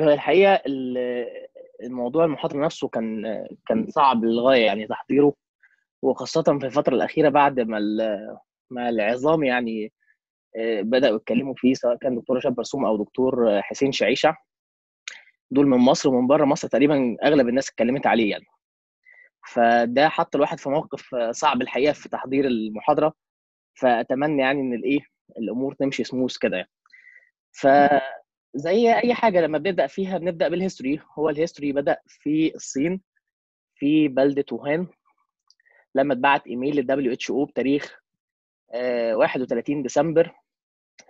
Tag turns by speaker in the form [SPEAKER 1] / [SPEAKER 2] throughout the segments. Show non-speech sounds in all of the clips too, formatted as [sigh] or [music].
[SPEAKER 1] طيب الحقيقة ال- الموضوع المحاضره نفسه كان كان صعب للغاية يعني تحضيره وخاصة في الفترة الأخيرة بعد ما ما العظام يعني آه، بدأوا يتكلموا فيه سواء كان دكتور رشاد برسوم أو دكتور حسين شعيشة. دول من مصر ومن بره مصر تقريبا أغلب الناس اتكلمت عليه يعني. فده حط الواحد في موقف صعب الحقيقة في تحضير المحاضرة. فأتمنى يعني إن الإيه الأمور تمشي سموث كده يعني. فزي أي حاجة لما بنبدأ فيها بنبدأ بال history هو ال history بدأ في الصين في بلده ووهان لما اتبعت إيميل لل WHO بتاريخ آه، 31 ديسمبر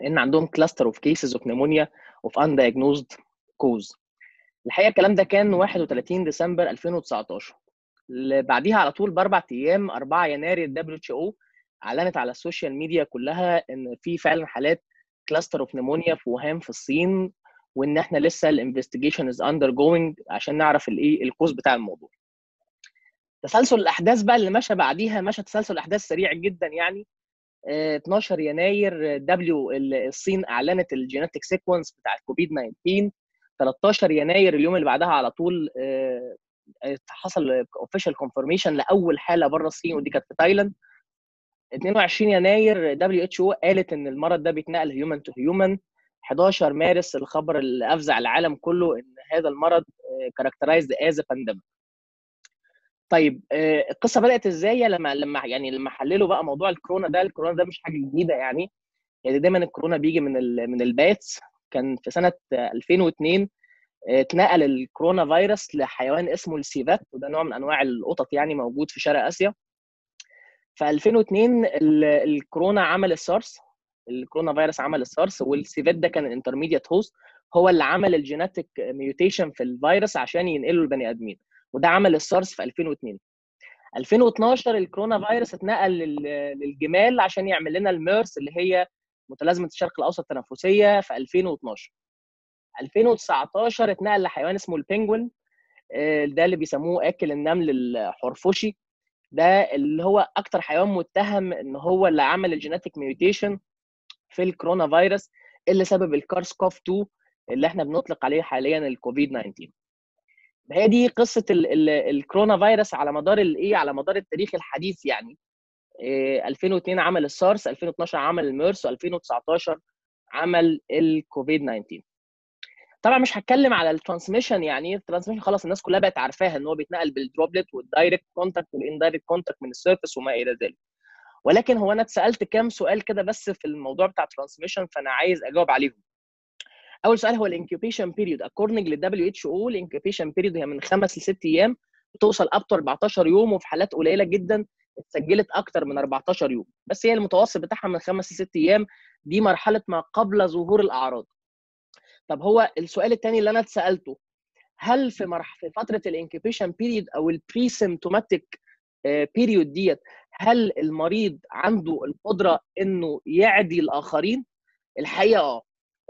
[SPEAKER 1] إن عندهم cluster of cases of pneumonia of undiagnosed cause الحقيقة الكلام ده كان 31 ديسمبر 2019 اللي بعديها على طول بأربع أيام 4 يناير ال WHO أعلنت على ال social media كلها إن في فعلا حالات cluster of pneumonia في ووهان في الصين وإن إحنا لسه ال investigation is undergoing عشان نعرف الايه ال cause بتاع الموضوع. تسلسل الأحداث بقى اللي مشى بعديها مشى تسلسل أحداث سريع جدا يعني. آه، 12 يناير W الصين أعلنت ال genetic sequence بتاع الكوفيد 19 13 يناير اليوم اللي بعدها على طول آه، حصل official confirmation لأول حالة بره الصين ودي كانت في تايلاند. 22 يناير WHO قالت إن المرض ده بيتنقل human to human 11 مارس الخبر اللي أفزع العالم كله إن هذا المرض characterized as pandemic طيب آه، القصة بدأت إزاي؟ لما لما يعني لما حللوا بقى موضوع الكورونا ده الكورونا ده مش حاجة جديدة يعني. يعني دايما الكورونا بيجي من من ال bats كان في سنة آه، 2002 آه، اتنقل الكورونا فيروس لحيوان اسمه ال civet وده نوع من أنواع القطط يعني موجود في شرق آسيا. في 2002 ال- الكورونا عمل السارس الكورونا فيروس عمل ال SARS وال civet ده كان intermediate host هو اللي عمل ال genetic mutation في الفيروس عشان ينقله للبني آدمين وده عمل السارس في 2002 2012 الكورونا فيروس اتنقل لل- للجمال عشان يعمل لنا الميرس اللي هي متلازمة الشرق الأوسط التنفسية في 2012 2019 اتنقل لحيوان اسمه ال pangolin آه، ده اللي بيسموه أكل النمل الحرفشي. ده اللي هو أكتر حيوان متهم إن هو اللي عمل ال genetic mutation في الكورونا فيروس اللي سبب ال SARS-CoV 2 اللي إحنا بنطلق عليه حاليا الكوفيد 19 هي دي قصة ال ال الكورونا فيروس على مدار الايه على مدار التاريخ الحديث يعني. إيه 2002 عمل السارس 2012 عمل الميرس و2019 عمل الكوفيد 19 طبعا مش هتكلم على ال transmission يعني ال transmission؟ خلاص الناس كلها بقت عارفاها إن هو بيتنقل بال droplet وال direct contact وال indirect contact من ال surface وما إلى ذلك. ولكن هو أنا اتسألت كام سؤال كده بس في الموضوع بتاع ال transmission فأنا عايز أجاوب عليهم. أول سؤال هو ال incubation period according لل WHO ال incubation period هي من خمس لست أيام بتوصل up to 14 يوم وفي حالات قليلة جدا اتسجلت أكتر من 14 يوم. بس هي المتوسط بتاعها من خمس لست أيام دي مرحلة ما قبل ظهور الأعراض. طب هو السؤال الثاني اللي أنا اتسألته هل في مرح في فترة ال incubation period أو ال pre-symptomatic period ديت هل المريض عنده القدرة إنه يعدي الآخرين؟ الحقيقة آه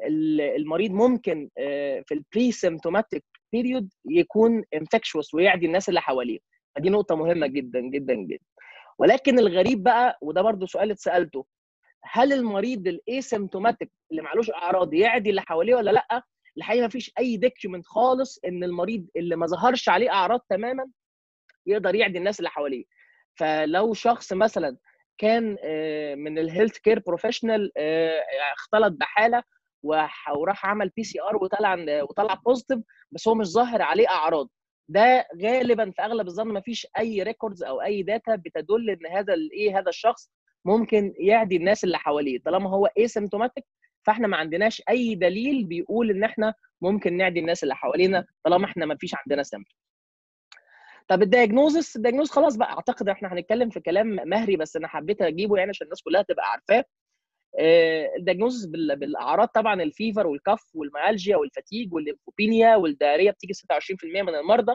[SPEAKER 1] ال- المريض ممكن آه، في ال pre-symptomatic period يكون infectious ويعدي الناس اللي حواليه. فدي نقطة مهمة جدا جدا جدا. ولكن الغريب بقى وده برضو سؤال اتسألته هل المريض ال asymptomatic اللي معلوش أعراض يعدي اللي حواليه ولا لأ؟ الحقيقة ما فيش أي document خالص إن المريض اللي ما ظهرش عليه أعراض تماما يقدر يعدي الناس اللي حواليه. فلو شخص مثلا كان آه، من ال health care professional اختلط بحالة وراح عمل PCR وطلع وطلع positive بس هو مش ظاهر عليه أعراض ده غالبا في أغلب الظن ما فيش أي records أو أي data بتدل إن هذا الايه هذا الشخص ممكن يعدي الناس اللي حواليه. طالما هو asymptomatic فاحنا ما عندناش أي دليل بيقول إن إحنا ممكن نعدي الناس اللي حوالينا طالما إحنا ما فيش عندنا symptom طب ال diagnosis ال diagnosis خلاص بقى أعتقد إحنا هنتكلم في كلام مهري بس أنا حبيت أجيبه يعني عشان الناس كلها تبقى عارفاه. ال diagnosis بالأعراض طبعا الفيفر والكف والميالجيا والفتيج والليمفوبينيا والداريه بتيجي 26% من المرضى.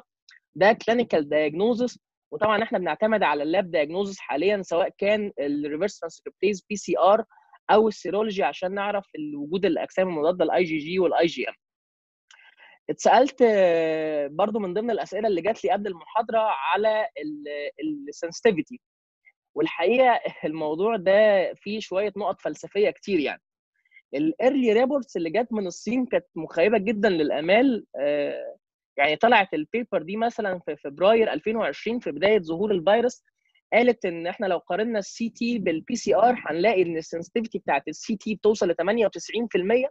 [SPEAKER 1] ده clinical diagnosis وطبعا إحنا بنعتمد على ال lab diagnosis حاليا سواء كان الريفرس ترانسكريبتيز بي سي ار أو ال serology عشان نعرف وجود الأجسام المضادة ال IgG وال IgM اتسألت آه، برضو من ضمن الأسئلة اللي جات لي قبل المحاضرة على ال early reports اللي جت من الصين كانت مخيبة جدا للأمال يعني طلعت ال paper دي مثلا في فبراير 2020 في بداية ظهور الفيروس قالت إن إحنا لو قارنا ال CT بال PCR هنلاقي إن ال sensitivity بتاعت ال CT بتوصل ل 98%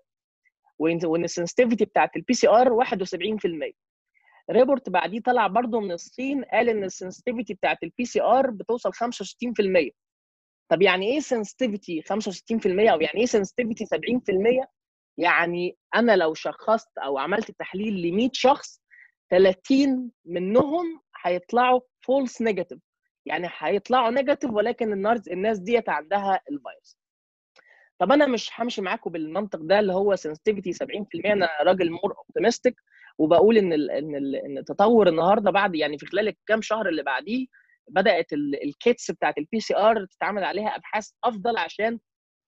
[SPEAKER 1] وإن ال sensitivity بتاعت ال PCR 71% report بعديه طلع برضه من الصين قال إن ال sensitivity بتاعت ال PCR بتوصل 65% طب يعني إيه sensitivity 65% أو يعني إيه sensitivity 70% يعني أنا لو شخصت أو عملت تحليل ل 100 شخص 30 منهم هيطلعوا false negative يعني هيطلعوا negative ولكن الناس الناس ديت عندها الفيروس. طب أنا مش همشي معاكم بالمنطق ده اللي هو sensitivity 70% أنا راجل more optimistic وبقول إن ال إن ال إن التطور النهارده بعد يعني في خلال الكام شهر اللي بعديه بدأت ال kits بتاعت ال PCR تتعمل عليها أبحاث أفضل عشان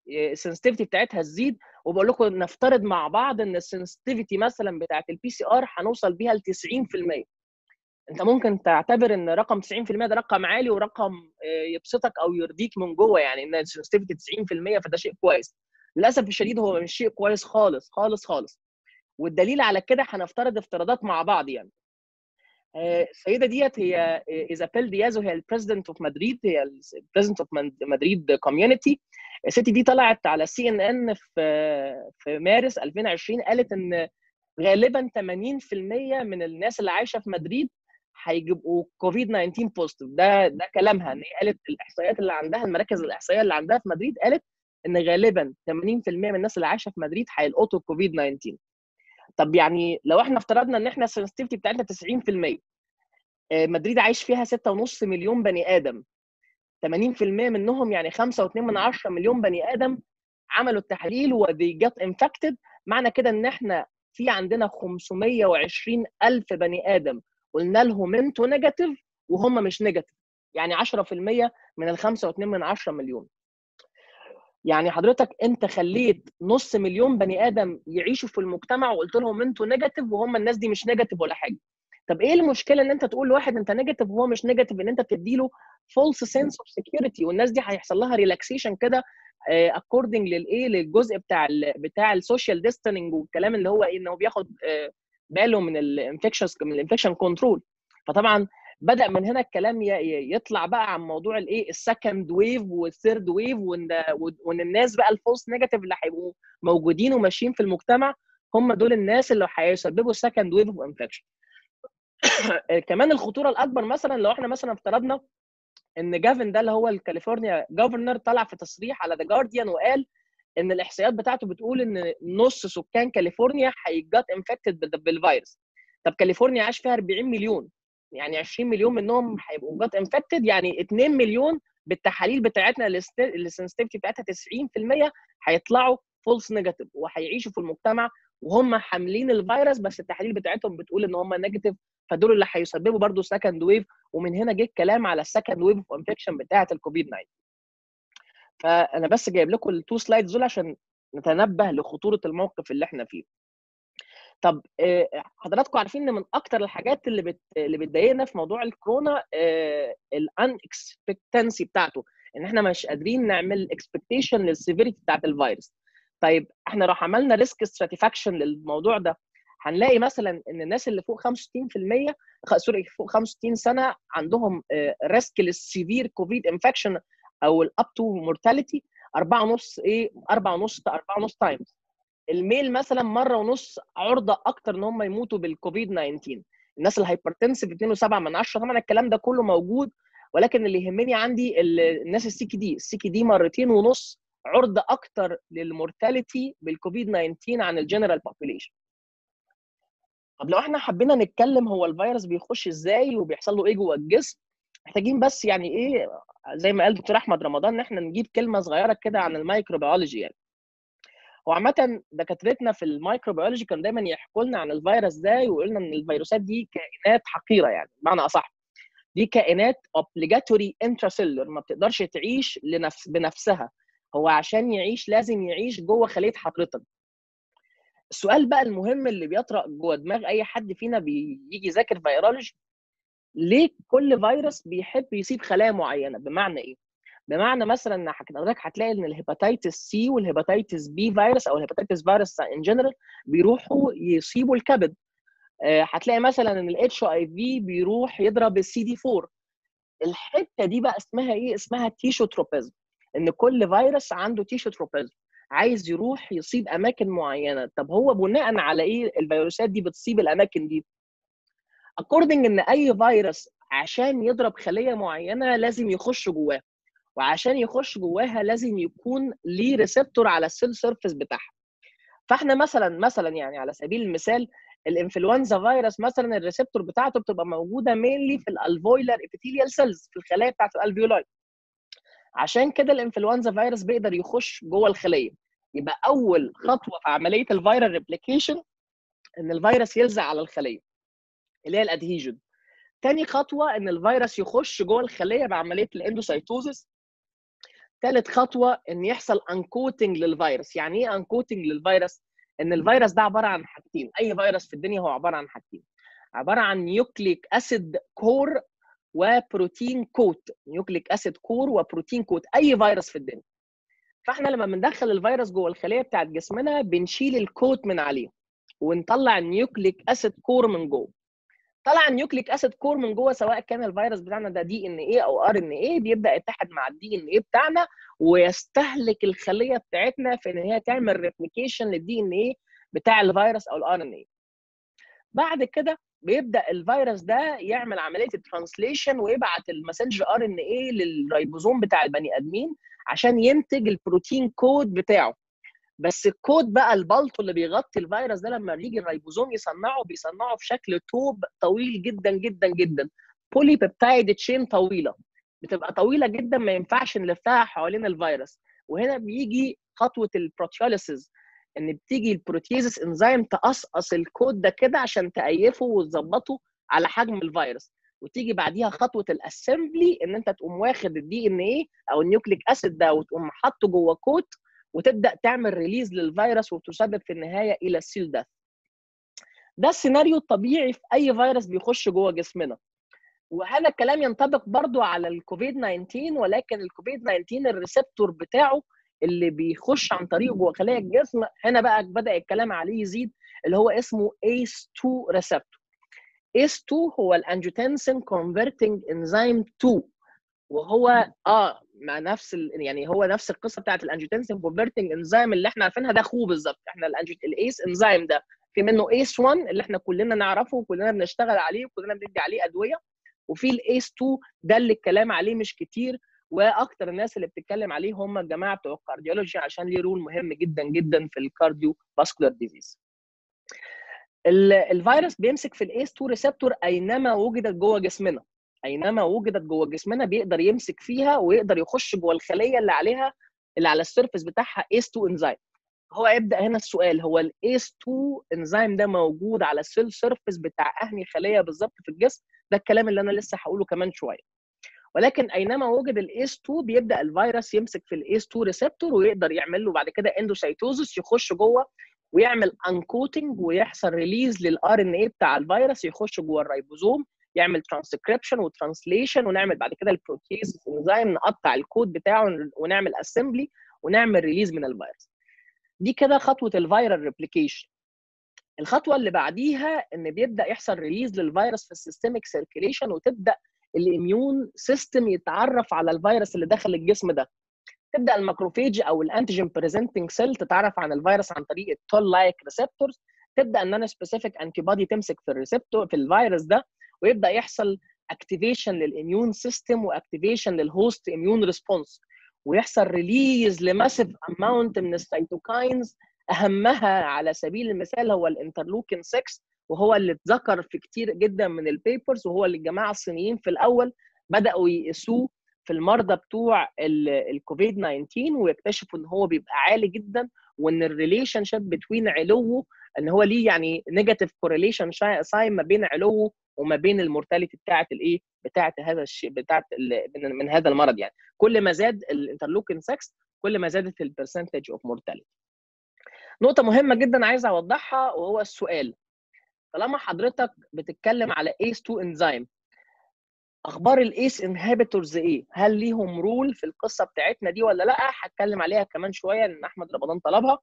[SPEAKER 1] ال sensitivity بتاعتها تزيد. وبقول لكم نفترض مع بعض إن ال sensitivity مثلا بتاعت ال PCR هنوصل بيها ل 90% أنت ممكن تعتبر إن رقم 90% ده رقم عالي ورقم يبسطك أو يرضيك من جوه يعني إن ال sensitivity 90% فده شيء كويس. للأسف الشديد هو مش شيء كويس خالص خالص خالص. والدليل على كده هنفترض افتراضات مع بعض يعني. السيدة ديت هي إيزابيل دياز أيوسو هي ال president of Madrid هي ال president of Madrid community الست دي طلعت على CNN في في مارس 2020 قالت إن غالبا 80% من الناس اللي عايشة في مدريد هيجيبوا كوفيد 19 positive ده ده كلامها. إن هي قالت الإحصائيات اللي عندها المراكز الإحصائية اللي عندها في مدريد قالت إن غالبا 80% من الناس اللي عايشة في مدريد هيلقطوا كوفيد 19 طب يعني لو إحنا افترضنا إن إحنا ال sensitivity بتاعتنا 90% مدريد عايش فيها 6.5 مليون بني آدم. 80% منهم يعني 5.2 من 10 مليون بني آدم عملوا التحليل ودي جت infected معنى كده إن إحنا في عندنا 520 ألف بني آدم قلنا لهم أنتوا negative وهم مش negative يعني 10% من ال 5.2 من 10 مليون. يعني حضرتك أنت خليت نص مليون بني آدم يعيشوا في المجتمع وقلت لهم أنتوا negative وهم الناس دي مش negative ولا حاجة. طب إيه المشكلة إن أنت تقول لواحد أنت negative وهو مش negative إن أنت تديله false sense of security والناس دي هيحصل لها relaxation كده according للايه للجزء بتاع ال بتاع ال social distancing والكلام اللي هو إيه إن هو بياخد باله من ال infection من ال infection control فطبعا بدأ من هنا الكلام يطلع بقى عن موضوع الايه ال second wave وال third wave وإن الناس بقى ال false negative اللي هيبقوا موجودين وماشيين في المجتمع هم دول الناس اللي هيسببوا ال second wave of infection [coughs] كمان الخطورة الأكبر مثلا لو إحنا مثلا افترضنا إن Gavin ده اللي هو ال California governor طلع في تصريح على The Guardian وقال إن الإحصائيات بتاعته بتقول إن نص سكان كاليفورنيا هي get infected بالفيروس طب كاليفورنيا عايش فيها 40 مليون. يعني 20 مليون منهم هيبقوا got infected يعني 2 مليون بالتحاليل بتاعتنا ال sensitivity بتاعتها 90% هيطلعوا false negative وهيعيشوا في المجتمع وهم حاملين الفيروس بس التحاليل بتاعتهم بتقول إن هم negative فدول اللي هيسببوا برضه second wave ومن هنا جه الكلام على ال second wave of infection بتاعة الكوفيد 19 فأنا بس جايب لكم ال two slides دول عشان نتنبه لخطورة الموقف اللي إحنا فيه. طب حضراتكم عارفين إن من أكتر الحاجات اللي بت... اللي بتضايقنا في موضوع الكورونا ال unexpectancy بتاعته. إن إحنا مش قادرين نعمل expectation لل severity بتاعت الفيروس. طيب إحنا لو عملنا risk stratification للموضوع ده هنلاقي مثلا إن الناس اللي فوق 65% sorry فوق 65 سنة عندهم risk لل severe COVID infection أو ال up to mortality 4.5 إيه 4.5 4.5 times ال male مثلا مرة ونص عرضة أكتر إن هم يموتوا بالكوفيد 19 الناس ال hypertensive 2.7 من 10 طبعا الكلام ده كله موجود ولكن اللي يهمني عندي الناس ال CKD ال CKD مرتين ونص عرضة أكتر لل mortality بال COVID 19 عن ال general population طب لو إحنا حبينا نتكلم هو الفيروس بيخش إزاي وبيحصل له إيه جوه الجسم محتاجين بس يعني إيه زي ما قال دكتور أحمد رمضان إن إحنا نجيب كلمة صغيرة كده عن ال microbiology يعني. هو عامة دكاترتنا في ال microbiology كانوا دايما يحكوا لنا عن الفيروس ده ويقولوا لنا إن الفيروسات دي كائنات حقيرة يعني بمعنى أصح. دي كائنات obligatory intracellular ما بتقدرش تعيش لنفس بنفسها. هو عشان يعيش لازم يعيش جوه خلية حضرتك السؤال بقى المهم اللي بيطرق جوه دماغ أي حد فينا بيجي يذاكر virology ليه كل فيروس بيحب يصيب خلايا معينة؟ بمعنى إيه؟ بمعنى مثلا إن حضرتك هتلاقي إن ال hepatitis C وال hepatitis B virus أو ال hepatitis virus in general بيروحوا يصيبوا الكبد. هتلاقي مثلا إن ال HIV بيروح يضرب السي دي 4 الحتة دي بقى اسمها إيه؟ اسمها tissue tropism إن كل فيروس عنده tissue tropism عايز يروح يصيب أماكن معينة. طب هو بناء على إيه الفيروسات دي بتصيب الأماكن دي؟ according إن أي فيروس عشان يضرب خلية معينة لازم يخش جواها وعشان يخش جواها لازم يكون ليه receptor على ال cell surface بتاعها. فإحنا مثلا مثلا يعني على سبيل المثال الإنفلونزا فيروس مثلا ال receptor بتاعته بتبقى موجودة mainly في ال alveolar epithelial cells في الخلايا بتاعت ال alveoli عشان كده الإنفلونزا فيروس بيقدر يخش جوه الخلية. يبقى أول خطوة في عملية ال viral replication إن الفيروس يلزق على الخلية اللي هي ال adhesion. تاني خطوة إن الفيروس يخش جوه الخلية بعملية ال endocytosis ثالث خطوة إن يحصل uncoating للفيروس. يعني إيه uncoating للفيروس؟ إن الفيروس ده عبارة عن حاجتين. أي فيروس في الدنيا هو عبارة عن حاجتين. عبارة عن nucleic acid core و protein coat nucleic acid core و protein coat أي فيروس في الدنيا. فإحنا لما بندخل الفيروس جوه الخلية بتاعت جسمنا بنشيل ال coat من عليه ونطلع ال nucleic acid core من جوه. طلع ال nucleic acid core من جوه سواء كان الفيروس بتاعنا ده دي ان إيه أو ار ان إيه بيبدأ يتحد مع ال DNA بتاعنا ويستهلك الخلية بتاعتنا في إن هي تعمل replication لل DNA بتاع الفيروس أو ال RNA بعد كده بيبدأ الفيروس ده يعمل عملية ال translation ويبعت ال messenger RNA لل ribosome بتاع البني آدمين عشان ينتج ال protein coat بتاعه. بس ال coat بقى البالطو اللي بيغطي الفيروس ده لما بيجي الريبوزوم يصنعه بيصنعه في شكل توب طويل جدا جدا جدا. polypeptide chain طويلة. بتبقى طويلة جدا ما ينفعش نلفها حوالين الفيروس. وهنا بيجي خطوة ال proteolysis إن بتيجي ال proteases enzyme تقصقص ال coat ده كده عشان تأيفه وتظبطه على حجم الفيروس. وتيجي بعديها خطوة ال assembly إن أنت تقوم واخد ال DNA أو ال nucleic acid ده وتقوم حاطه جوه coat وتبدأ تعمل release للفيروس وتسبب في النهاية إلى ال cell death ده السيناريو الطبيعي في أي فيروس بيخش جوه جسمنا. وهذا الكلام ينطبق برضو على الكوفيد 19 ولكن الكوفيد 19 ال receptor بتاعه اللي بيخش عن طريقه جوه خلايا الجسم. هنا بقى بدأ الكلام عليه يزيد اللي هو اسمه ACE2 receptor ACE2 هو ال angiotensin converting enzyme 2 وهو آه مع نفس. يعني هو نفس القصة بتاعت ال angiotensin converting enzyme اللي إحنا عارفينها ده أخوه بالظبط. إحنا ال ACE enzyme ده. في منه ACE 1 اللي إحنا كلنا نعرفه وكلنا بنشتغل عليه وكلنا بندي عليه أدوية. وفي ال ACE 2 ده اللي الكلام عليه مش كتير. وأكتر الناس اللي بتتكلم عليه هم الجماعة بتوع ال cardiology عشان ليه role مهم جدا جدا في ال cardiovascular disease الفيروس بيمسك في ال ACE 2 receptor أينما وجدت جوه جسمنا. أينما وجدت جوه جسمنا بيقدر يمسك فيها ويقدر يخش جوه الخلية اللي عليها اللي على ال surface بتاعها ACE 2 انزيم. هو يبدا هنا السؤال هو ال ACE 2 انزيم ده موجود على ال cell surface بتاع انهي خلية بالظبط في الجسم؟ ده الكلام اللي أنا لسه هقوله كمان شوية. ولكن أينما وجد ال ACE 2 بيبدأ الفيروس يمسك في ال ACE 2 receptor ويقدر يعمل له بعد كده endocytosis يخش جوه ويعمل uncoating ويحصل release لل RNA بتاع الفيروس يخش جوه الريبوزوم يعمل ترانسكريبشن وترانسليشن ونعمل بعد كده ال protease enzyme نقطع الكود بتاعه ونعمل assembly ونعمل release من الفيروس. دي كده خطوة ال viral replication الخطوة اللي بعديها إن بيبدأ يحصل release للفيروس في ال systemic circulation وتبدأ ال immune system يتعرف على الفيروس اللي دخل الجسم ده. تبدأ ال macrophage أو ال antigen presenting cell تتعرف عن الفيروس عن طريق ال toll-like receptors تبدأ ال non-specific antibody تمسك في ال receptor في الفيروس ده ويبدأ يحصل activation لل immune system و activation لل host immune response ويحصل release ل massive amount من ال cytokines أهمها على سبيل المثال هو ال interleukin 6 وهو اللي اتذكر في كتير جدا من ال papers وهو اللي الجماعة الصينيين في الأول بدأوا يقيسوه في المرضى بتوع الكوفيد 19 ويكتشفوا إن هو بيبقى عالي جدا وإن ال relationship between علوه إن هو ليه يعني negative correlation sign ما بين علوه وما بين ال mortality بتاعة الإيه؟ بتاعة هذا الشيء بتاعة من, من هذا المرض يعني. كل ما زاد ال interleukin 6 كل ما زادت ال percentage of mortality نقطة مهمة جدا عايز أوضحها وهو السؤال طالما حضرتك بتتكلم على ACE2 enzyme أخبار ال ACE inhibitors إيه؟ هل ليهم role في القصة بتاعتنا دي ولا لأ؟ هتكلم عليها كمان شوية لأن أحمد رمضان طلبها.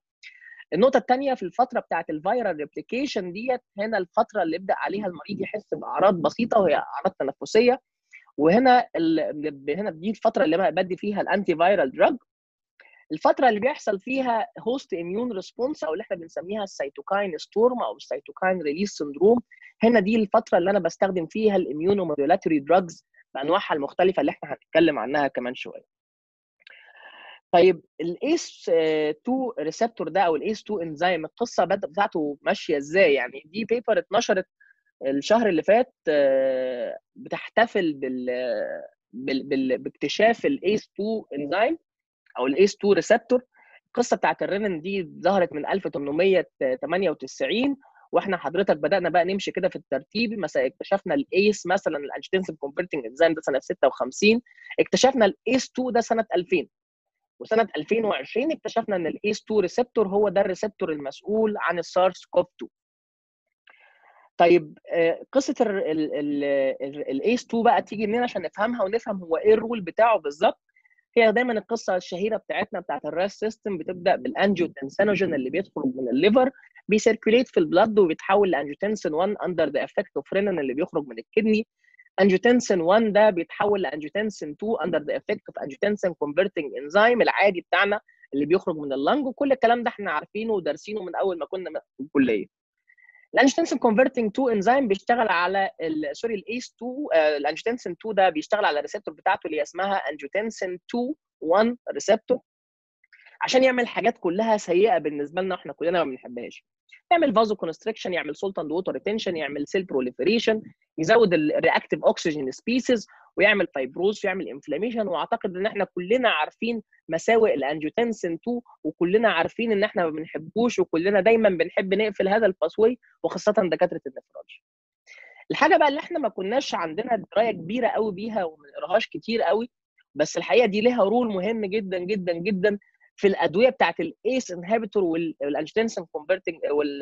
[SPEAKER 1] النقطة الثانية في الفترة بتاعت ال viral replication ديت هنا الفترة اللي يبدأ عليها المريض يحس بأعراض بسيطة وهي أعراض تنفسية وهنا ال... هنا دي الفترة اللي بدي فيها ال antiviral drug الفترة اللي بيحصل فيها host immune response أو اللي إحنا بنسميها ال cytokine storm أو ال cytokine release syndrome هنا دي الفترة اللي أنا بستخدم فيها ال immunomodulatory drugs بأنواعها المختلفة اللي إحنا هنتكلم عنها كمان شوية. طيب ال ACE 2 receptor ده أو ال ACE 2 انزيم القصة بتاعته ماشية إزاي؟ يعني دي paper اتنشرت الشهر اللي فات بتحتفل بال بال باكتشاف ال ACE 2 انزيم أو ال ACE 2 receptor القصة بتاعت الرينين دي ظهرت من 1898 وإحنا حضرتك بدأنا بقى نمشي كده في الترتيب. مثلا اكتشفنا ال ACE مثلا ال angiotensin converting enzyme ده سنة 56 اكتشفنا ال ACE 2 ده سنة 2000 وسنة 2020 اكتشفنا إن ال ACE 2 receptor هو ده ال receptor المسؤول عن ال SARS-CoV 2 طيب قصة ال ACE 2 بقى تيجي منين عشان نفهمها ونفهم هو إيه ال role بتاعه بالظبط؟ هي دايما القصة الشهيرة بتاعتنا بتاعت ال RAS system بتبدأ بال angiotensinogen اللي بيدخل من ال liver بي circulate في ال blood وبيتحول ل angiotensin 1 under the effect of renin اللي بيخرج من ال kidney angiotensin 1 ده بيتحول ل angiotensin 2 under the effect of angiotensin converting enzyme العادي بتاعنا اللي بيخرج من ال lung وكل الكلام ده إحنا عارفينه ودارسينه من أول ما كنا في الكلية. ال angiotensin converting 2 انزيم بيشتغل على sorry ال ACE 2 ال angiotensin 2 ده بيشتغل على ال receptor بتاعته اللي اسمها angiotensin 2 1 receptor عشان يعمل حاجات كلها سيئة بالنسبة لنا إحنا كلنا ما بنحبهاش. يعمل vasoconstriction يعمل salt and water retention يعمل cell proliferation يزود ال reactive oxygen species ويعمل fibrosis ويعمل inflammation وأعتقد إن إحنا كلنا عارفين مساوئ ال angiotensin 2 وكلنا عارفين إن إحنا ما بنحبوش وكلنا دايما بنحب نقفل هذا ال pathway وخاصة دكاترة ال nephrology الحاجة بقى اللي إحنا ما كناش عندنا دراية كبيرة قوي بيها وما كتير قوي بس الحقيقة دي ليها role مهم جدا جدا جدا في الأدوية بتاعت ال ACE inhibitor وال angiotensin converting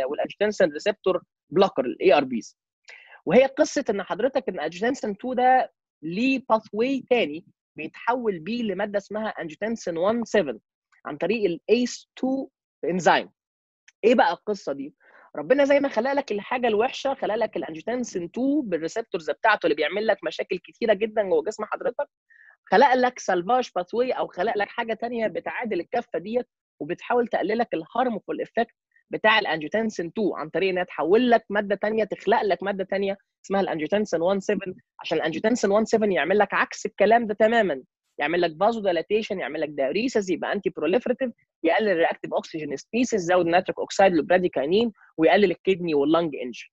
[SPEAKER 1] وال angiotensin receptor blocker ال ARBs وهي قصة إن حضرتك إن angiotensin 2 ده ليه pathway تاني بيتحول بيه لمادة اسمها angiotensin 1 7 عن طريق ال ACE 2 انزيم إيه بقى القصة دي؟ ربنا زي ما خلق لك الحاجة الوحشة خلق لك ال angiotensin 2 بال receptors بتاعته اللي بيعمل لك مشاكل كتيرة جدا جوه جسم حضرتك خلق لك salvage pathway أو خلق لك حاجة تانية بتعادل الكفة ديت وبتحاول تقلل لك ال harmful effect بتاع ال angiotensin 2 عن طريق إنها تحول لك مادة تانية تخلق لك مادة تانية اسمها ال angiotensin 1 7 عشان ال angiotensin 1 7 يعمل لك عكس الكلام ده تماما. يعمل لك vasodilatation يعمل لك diuresis يبقى anti proliferative يقلل ال reactive oxygen species يزود ال nitric oxide وال bradykinin ويقلل ال kidney وال lung injury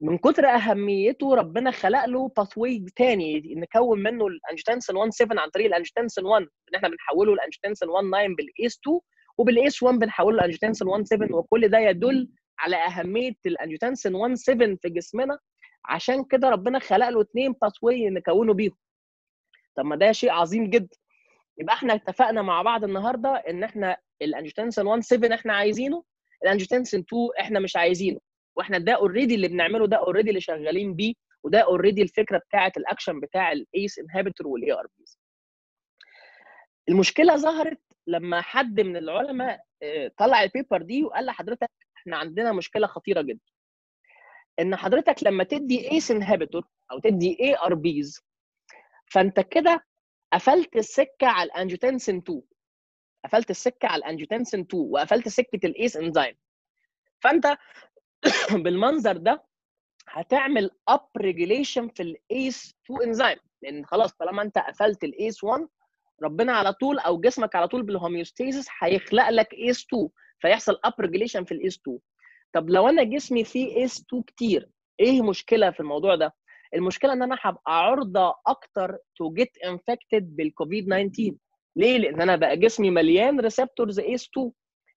[SPEAKER 1] من كتر أهميته ربنا خلق له pathway تاني نكون منه ال angiotensin 1 7 عن طريق ال angiotensin 1 إن إحنا بنحوله ل angiotensin 1 9 بال ACE 2 وبال ACE 1 بنحوله ل angiotensin 1 7 وكل ده يدل على أهمية ال angiotensin 1 7 في جسمنا. عشان كده ربنا خلق له اثنين pathway نكونه بيهم. طب ما ده شيء عظيم جدا. يبقى إحنا اتفقنا مع بعض النهارده إن إحنا ال angiotensin 1 7 إحنا عايزينه ال angiotensin 2 إحنا مش عايزينه. وإحنا ده already اللي بنعمله ده already اللي شغالين بيه وده already الفكرة بتاعه الأكشن بتاع ال ACE inhibitor وال ARBs المشكلة ظهرت لما حد من العلماء طلع ال paper دي وقال لحضرتك إحنا عندنا مشكلة خطيرة جدا. إن حضرتك لما تدي ACE inhibitor أو تدي ARBs فأنت كده قفلت السكة على ال angiotensin 2 قفلت السكة على ال angiotensin 2 وقفلت سكة ال ACE enzyme فأنت [coughs] بالمنظر ده هتعمل up regulation في ال ACE 2 انزيم لأن خلاص طالما أنت قفلت ال ACE 1 ربنا على طول أو جسمك على طول بال homeostasis هيخلق لك ACE 2 فيحصل up regulation في ال ACE 2 طب لو أنا جسمي فيه ACE 2 كتير إيه مشكله في الموضوع ده؟ المشكلة إن أنا هبقى عرضة أكتر to get infected بال COVID 19 ليه؟ لأن أنا بقى جسمي مليان receptors ACE 2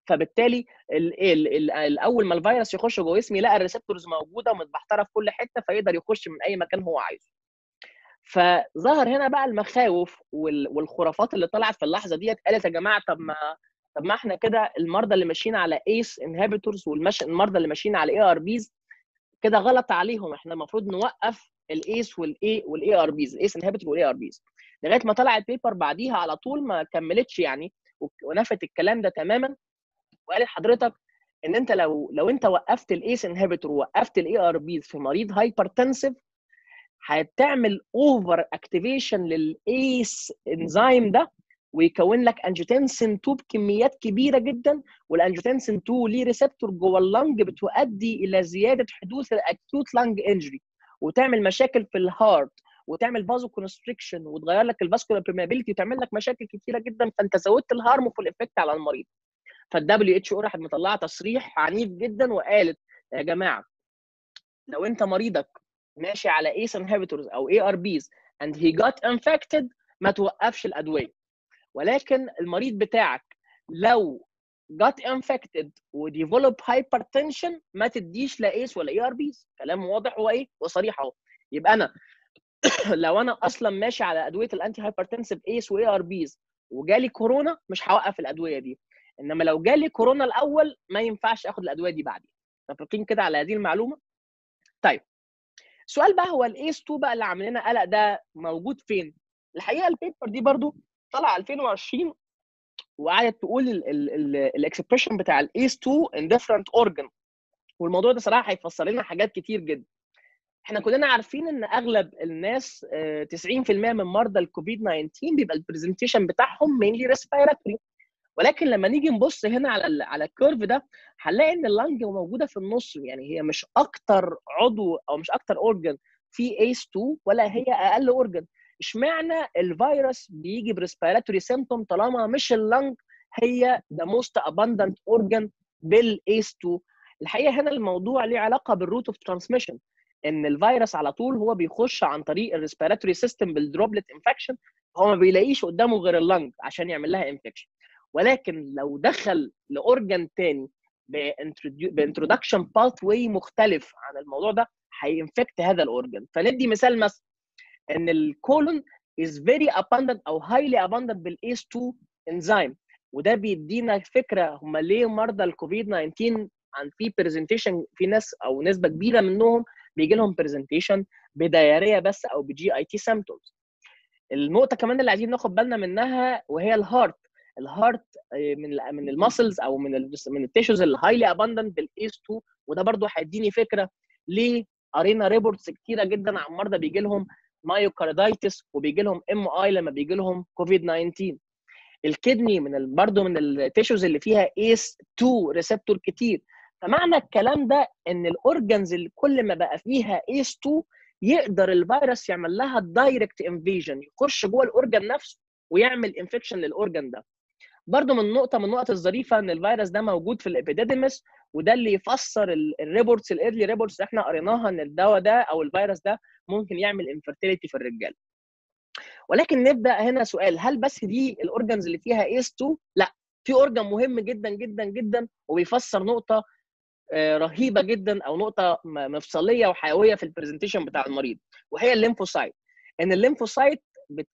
[SPEAKER 1] فبالتالي ال ال ال الأول ما الفيروس يخش جوه جسمي يلاقي ال receptors موجودة ومتبحتره في كل حتة فيقدر يخش من أي مكان هو عايزه. فظهر هنا بقى المخاوف والخرافات اللي طلعت في اللحظة ديت قالت يا جماعة طب ما طب ما إحنا كده المرضى اللي ماشيين على ACE inhibitors والمرضى اللي ماشيين على ARBs كده غلط عليهم إحنا المفروض نوقف ال ACE وال A وال ARBs ال ACE inhibitor وال ARBs لغاية ما طلعت paper بعديها على طول ما كملتش يعني ونفت الكلام ده تماما. وقالت حضرتك إن أنت لو لو أنت وقفت ال ACE inhibitor ووقفت ال ARBs في مريض hypertensive هتعمل over activation لل ACE enzyme ده ويكون لك angiotensin 2 بكميات كبيرة جدا وال angiotensin 2 ليه receptor جوه ال lung بتؤدي إلى زيادة حدوث ال acute lung injury وتعمل مشاكل في ال heart وتعمل vasoconstriction وتغير لك ال vascular permeability وتعمل لك مشاكل كتيرة جدا فأنت زودت ال harmful effect على المريض. فال WHO راحت مطلعة تصريح عنيف جدا وقالت يا جماعة لو أنت مريضك ماشي على ACE inhibitors أو ARBs and he got infected ما توقفش الأدوية. ولكن المريض بتاعك لو got infected و develop hypertension ما تديش لا ACE ولا ARBs كلام واضح وإيه وصريح أهو. يبقى أنا [clears throat] لو أنا أصلا ماشي على أدوية ال anti hypertensive ACE و ARBs وجالي كورونا مش هوقف الأدوية دي. إنما لو جالي كورونا الأول ما ينفعش آخد الأدوية دي بعدين. متفقين كده على هذه المعلومة؟ طيب السؤال بقى هو ال ACE 2 بقى اللي عامل لنا قلق ده موجود فين؟ الحقيقة ال paper دي برضو طلع 2020 وقعدت تقول ال expression بتاع ال ACE 2 in different organ والموضوع ده صراحة هيفسر لنا حاجات كتير جدا. إحنا كلنا عارفين إن أغلب الناس 90% من مرضى الكوفيد 19 بيبقى ال presentation بتاعهم mainly respiratory ولكن لما نيجي نبص هنا على على ال curve ده هنلاقي إن ال lung موجودة في النص يعني هي مش أكتر عضو أو مش أكتر organ في ACE 2 ولا هي أقل organ اشمعنى الفيروس بيجي ب respiratory symptom طالما مش ال lung هي the most abundant organ بال ACE 2 الحقيقة هنا الموضوع ليه علاقة بال route of transmission إن الفيروس على طول هو بيخش عن طريق ال respiratory system بال droplet infection هو ما بيلاقيش قدامه غير ال lung عشان يعمل لها infection ولكن لو دخل ل organ تاني ب introduction pathway مختلف عن الموضوع ده هي infect هذا ال organ فندي مثال مثلا إن ال colon is very abundant أو highly abundant بال ACE 2 انزيم وده بيدينا فكرة هم ليه مرضى الكوفيد 19 عن في presentation في ناس أو نسبة كبيرة منهم بيجي لهم presentation ب diarrhea بس أو ب GIT symptoms النقطة كمان اللي عايزين ناخد بالنا منها وهي ال heart ال heart من من ال muscles أو من من ال tissues اللي highly abundant بال ACE 2 وده برضو هيديني فكرة ليه قرينا reports كتيرة جدا عن مرضى بيجي لهم myocarditis وبيجي لهم MI لما بيجي لهم كوفيد 19 ال kidney من. برضه من ال tissues اللي فيها ACE 2 receptor كتير. فمعنى الكلام ده إن ال organs اللي كل ما بقى فيها ACE 2 يقدر الفيروس يعمل لها direct invasion يخش جوه ال organ نفسه ويعمل infection لل organ ده. برضه من نقطة من النقط الظريفة إن الفيروس ده موجود في ال epididymis وده اللي يفسر ال reports ال early reports اللي إحنا قريناها إن الدواء ده أو الفيروس ده ممكن يعمل infertility في الرجال. ولكن نبدأ هنا سؤال هل بس دي ال organs اللي فيها ACE 2 لا في organ مهم جدا جدا جدا وبيفسر نقطة رهيبة جدا أو نقطة مفصلية وحيوية في ال presentation بتاع المريض وهي ال lymphocyte. إن ال lymphocyte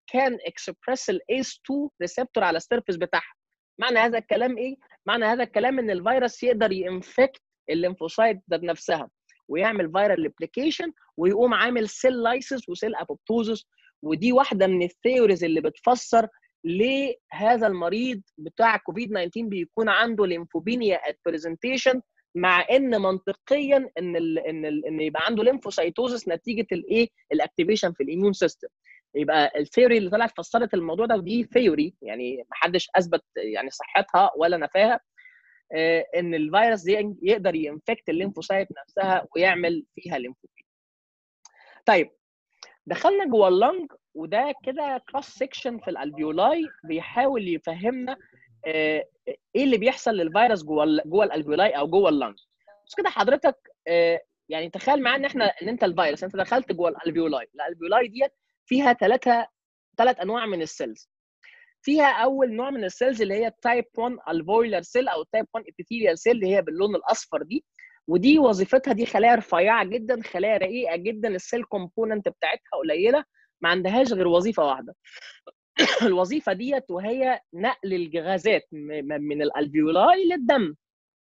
[SPEAKER 1] can express ال ACE 2 receptor على ال surface بتاعها. معنى هذا الكلام إيه؟ معنى هذا الكلام إن الفيروس يقدر ي infect ال lymphocyte ذات نفسها ويعمل viral replication ويقوم عامل cell lysis و cell apoptosis ودي واحدة من ال theories اللي بتفسر ليه هذا المريض بتاع كوفيد 19 بيكون عنده lymphopenia at presentation مع إن منطقيا إن ال إن ال إن يبقى عنده lymphocytosis نتيجة الايه ال activation في ال immune system يبقى ال theory اللي طلعت فسرت الموضوع ده ودي theory يعني محدش أثبت يعني صحتها ولا نفاها إن الفيروس دي يقدر ي infect ال lymphocyte نفسها ويعمل فيها lymphopenia. طيب دخلنا جوه ال lung وده كده cross section في ال alveoli بيحاول يفهمنا إيه اللي بيحصل للفيروس جوه جوه ال alveoli أو جوه ال lung. بس كده حضرتك يعني تخيل معايا إن إحنا إن أنت الفيروس أنت دخلت جوه ال alveoli ال alveoli ديت فيها ثلاثة ثلاث أنواع من ال cells فيها أول نوع من ال cells اللي هي type 1 alveolar cell أو type 1 epithelial cell اللي هي باللون الأصفر دي. ودي وظيفتها دي خلايا رفيعة جدا خلايا رقيقة جدا ال cell component بتاعتها قليلة ما عندهاش غير وظيفة واحدة. [coughs] الوظيفة ديت وهي نقل الغازات من ال alveoli للدم.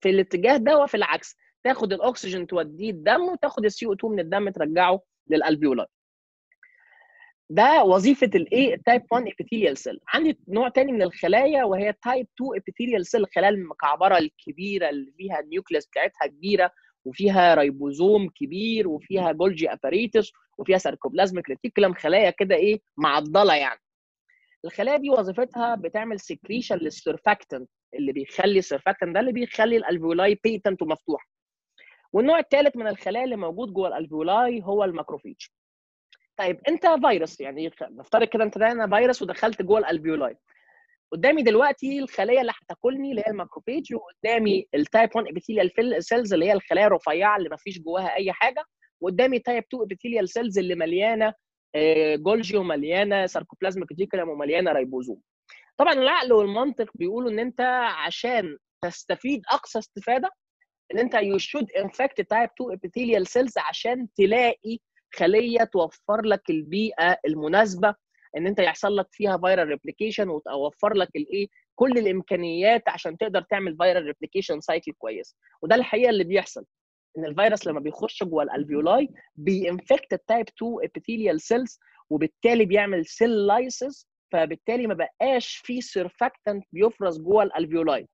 [SPEAKER 1] في الاتجاه ده وفي العكس. تاخد الأكسجين توديه الدم وتاخد ال CO 2 من الدم ترجعه لل alveoli. ده وظيفة الايه ال type 1 epithelial cell عندي نوع تاني من الخلايا وهي type 2 epithelial cell الخلايا المكعبرة الكبيرة اللي فيها ال nucleus بتاعتها كبيرة وفيها ريبوزوم كبير وفيها Golgi apparatus وفيها sarcoplasmic reticulum خلايا كده إيه معضلة يعني. الخلايا دي وظيفتها بتعمل secretion لل surfactant اللي بيخلي ال surfactant ده اللي بيخلي ال alveoli patent ومفتوح. والنوع الثالث من الخلايا اللي موجود جوه ال alveoli هو ال macrophage طيب انت فيروس يعني نفترض كده انت أنا فيروس ودخلت جوه ال alveoli قدامي دلوقتي الخليه اللي هتاكلني اللي هي ال macrophage وقدامي ال type 1 epithelial cells اللي هي الخلايا الرفيعة اللي ما فيش جواها أي حاجة وقدامي type 2 epithelial cells اللي مليانة جولجي ومليانه sarcoplasmic reticulum ومليانة ريبوزوم. طبعا العقل والمنطق بيقولوا إن أنت عشان تستفيد أقصى استفادة إن أنت you should infect type 2 epithelial cells عشان تلاقي خلية توفر لك البيئة المناسبة إن أنت يحصل لك فيها viral replication وتوفر لك الايه كل الإمكانيات عشان تقدر تعمل viral replication cycle كويس وده الحقيقة اللي بيحصل إن الفيروس لما بيخش جوه ال alveoli بي infect ال type 2 epithelial cells وبالتالي بيعمل cell lysis فبالتالي ما بقاش في surfactant بيفرز جوه ال alveoli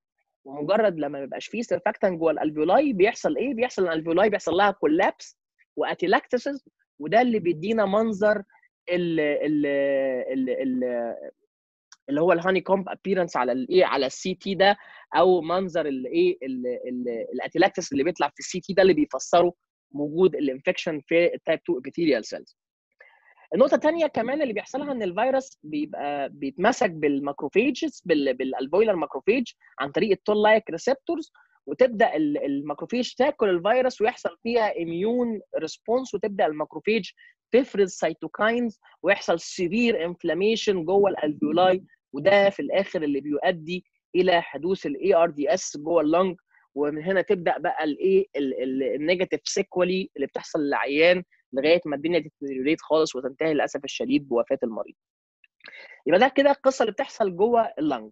[SPEAKER 1] ومجرد لما ما يبقاش في surfactant جوه ال alveoli بيحصل إيه؟ بيحصل ال alveoli بيحصل لها collapse و atelectasis وده اللي بيدينا منظر ال ال ال ال اللي هو ال honeycomb appearance على الايه على ال CT ده أو منظر الايه ال atelectasis اللي بيطلع في ال CT ده اللي بيفسروا وجود ال infection في ال type 2 epithelial cells النقطة الثانية كمان اللي بيحصلها إن الفيروس بيبقى بيتمسك بال macrophages بال alveolar macrophage عن طريق ال toll like receptors وتبدأ ال macrophage تاكل الفيروس ويحصل فيها immune response وتبدأ ال macrophage تفرز cytokines ويحصل severe inflammation جوه ال alveoli وده في الآخر اللي بيؤدي إلى حدوث ال ARDS جوه ال lung ومن هنا تبدأ بقى الايه ال negative sequelae اللي بتحصل للعيان لغاية ما الدنيا ت deteriorate خالص وتنتهي للأسف الشديد بوفاة المريض. يبقى ده كده القصة اللي بتحصل جوه ال lung.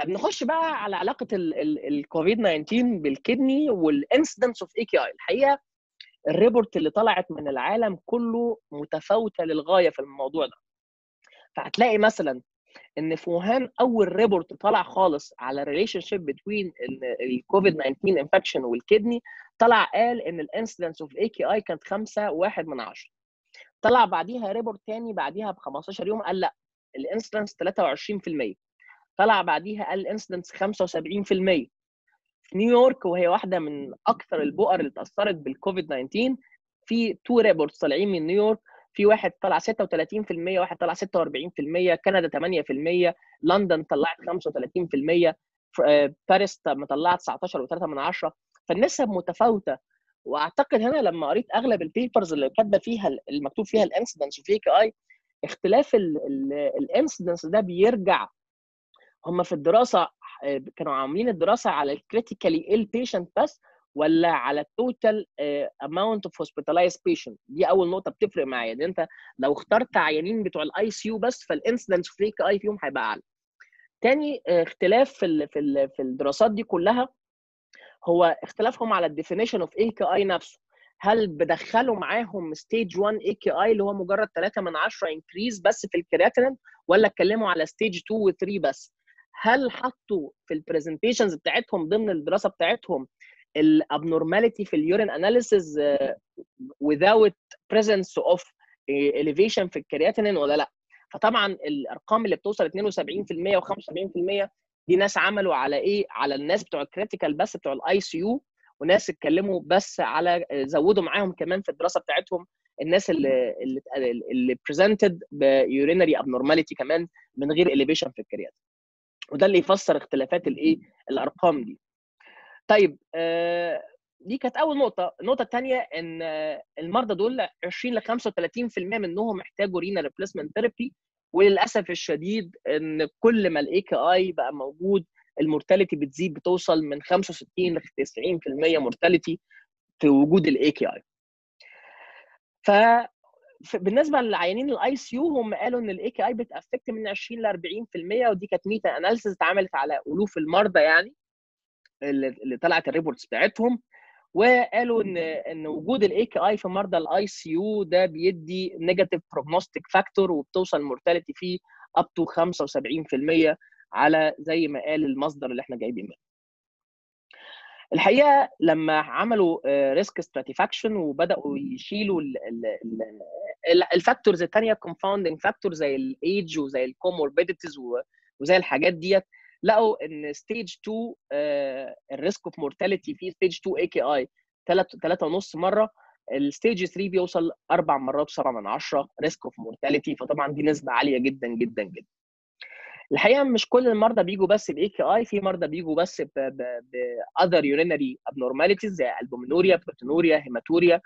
[SPEAKER 1] طب نخش بقى على علاقة الكوفيد 19 بال kidney وال incidence of AKI الحقيقة ال report اللي طلعت من العالم كله متفاوتة للغاية في الموضوع ده. فهتلاقي مثلا إن في ووهان أول report طلع خالص على relationship between ال COVID 19 infection وال kidney طلع قال إن ال incidence of AKI كانت 5 1 من 10 طلع بعديها report تاني بعديها ب 15 يوم قال لأ ال incidence 23% طلع بعديها قال ال incidence 75% في نيويورك وهي واحدة من أكثر البؤر اللي اتاثرت بالكوفيد 19 في two reports طالعين من نيويورك في واحد طلع 36% واحد طلع 46% كندا 8% لندن طلعت 35% باريس طلعت 19 و3 من 10 فالنسب متفاوتة. وأعتقد هنا لما قريت أغلب ال papers اللي كاتبة فيها المكتوب فيها ال incidence of AKI اختلاف ال incidence ده بيرجع هم في الدراسة كانوا عاملين الدراسة على ال critically ill patient بس ولا على ال total amount of hospitalized patient دي أول نقطة بتفرق معايا إن أنت لو اخترت عيانين بتوع ال ICU بس فال incidence of AKI فيهم هيبقى أعلى. تاني اختلاف في في في الدراسات دي كلها هو اختلافهم على ال definition of AKI نفسه. هل بدخلوا معاهم stage 1 AKI اللي هو مجرد 3 من 10 increase بس في الكرياتين ولا اتكلموا على stage 2 و 3 بس؟ هل حطوا في ال presentations بتاعتهم ضمن الدراسة بتاعتهم ال abnormality في ال urine analysis without presence of elevation في الكرياتينين ولا لأ؟ فطبعا الأرقام اللي بتوصل 72% و75% دي ناس عملوا على إيه؟ على الناس بتوع ال critical بس بتوع ال ICU وناس اتكلموا بس على زودوا معاهم كمان في الدراسة بتاعتهم الناس اللي اللي presented ب urinary abnormality كمان من غير elevation في الكرياتين. وده اللي يفسر اختلافات الإيه؟ الأرقام دي. طيب آه دي كانت أول نقطة. النقطة الثانية إن المرضى دول 20 ل 35% منهم احتاجوا renal replacement therapy وللأسف الشديد إن كل ما ال AKI بقى موجود ال mortality بتزيد بتوصل من 65 ل 90% mortality في وجود ال AKI ف بالنسبة للعيانين ال ICU هم قالوا إن ال AKI بت affect من 20 ل 40% ودي كانت meta-analysis اتعملت على ألوف المرضى يعني اللي طلعت ال reports بتاعتهم وقالوا إن إن وجود ال AKI في مرضى ال ICU ده بيدي negative prognostic factor وبتوصل ال mortality فيه up to 75% على زي ما قال المصدر اللي إحنا جايبين منه. الحقيقة لما عملوا risk stratification وبدأوا يشيلوا ال factors الثانية confounding factor زي الايدج وزي ال comorbidities وزي الحاجات ديت لقوا إن stage 2 ال risk of mortality في stage 2 AKI 3 ونص مرة ال stage 3 بيوصل أربع مرات 7 من 10 risk of mortality فطبعا دي نسبة عالية جدا جدا جدا. الحقيقة مش كل المرضى بيجوا بس ب AKI في مرضى بيجوا بس ب other urinary abnormalities زي albuminuria proteinuria hematuria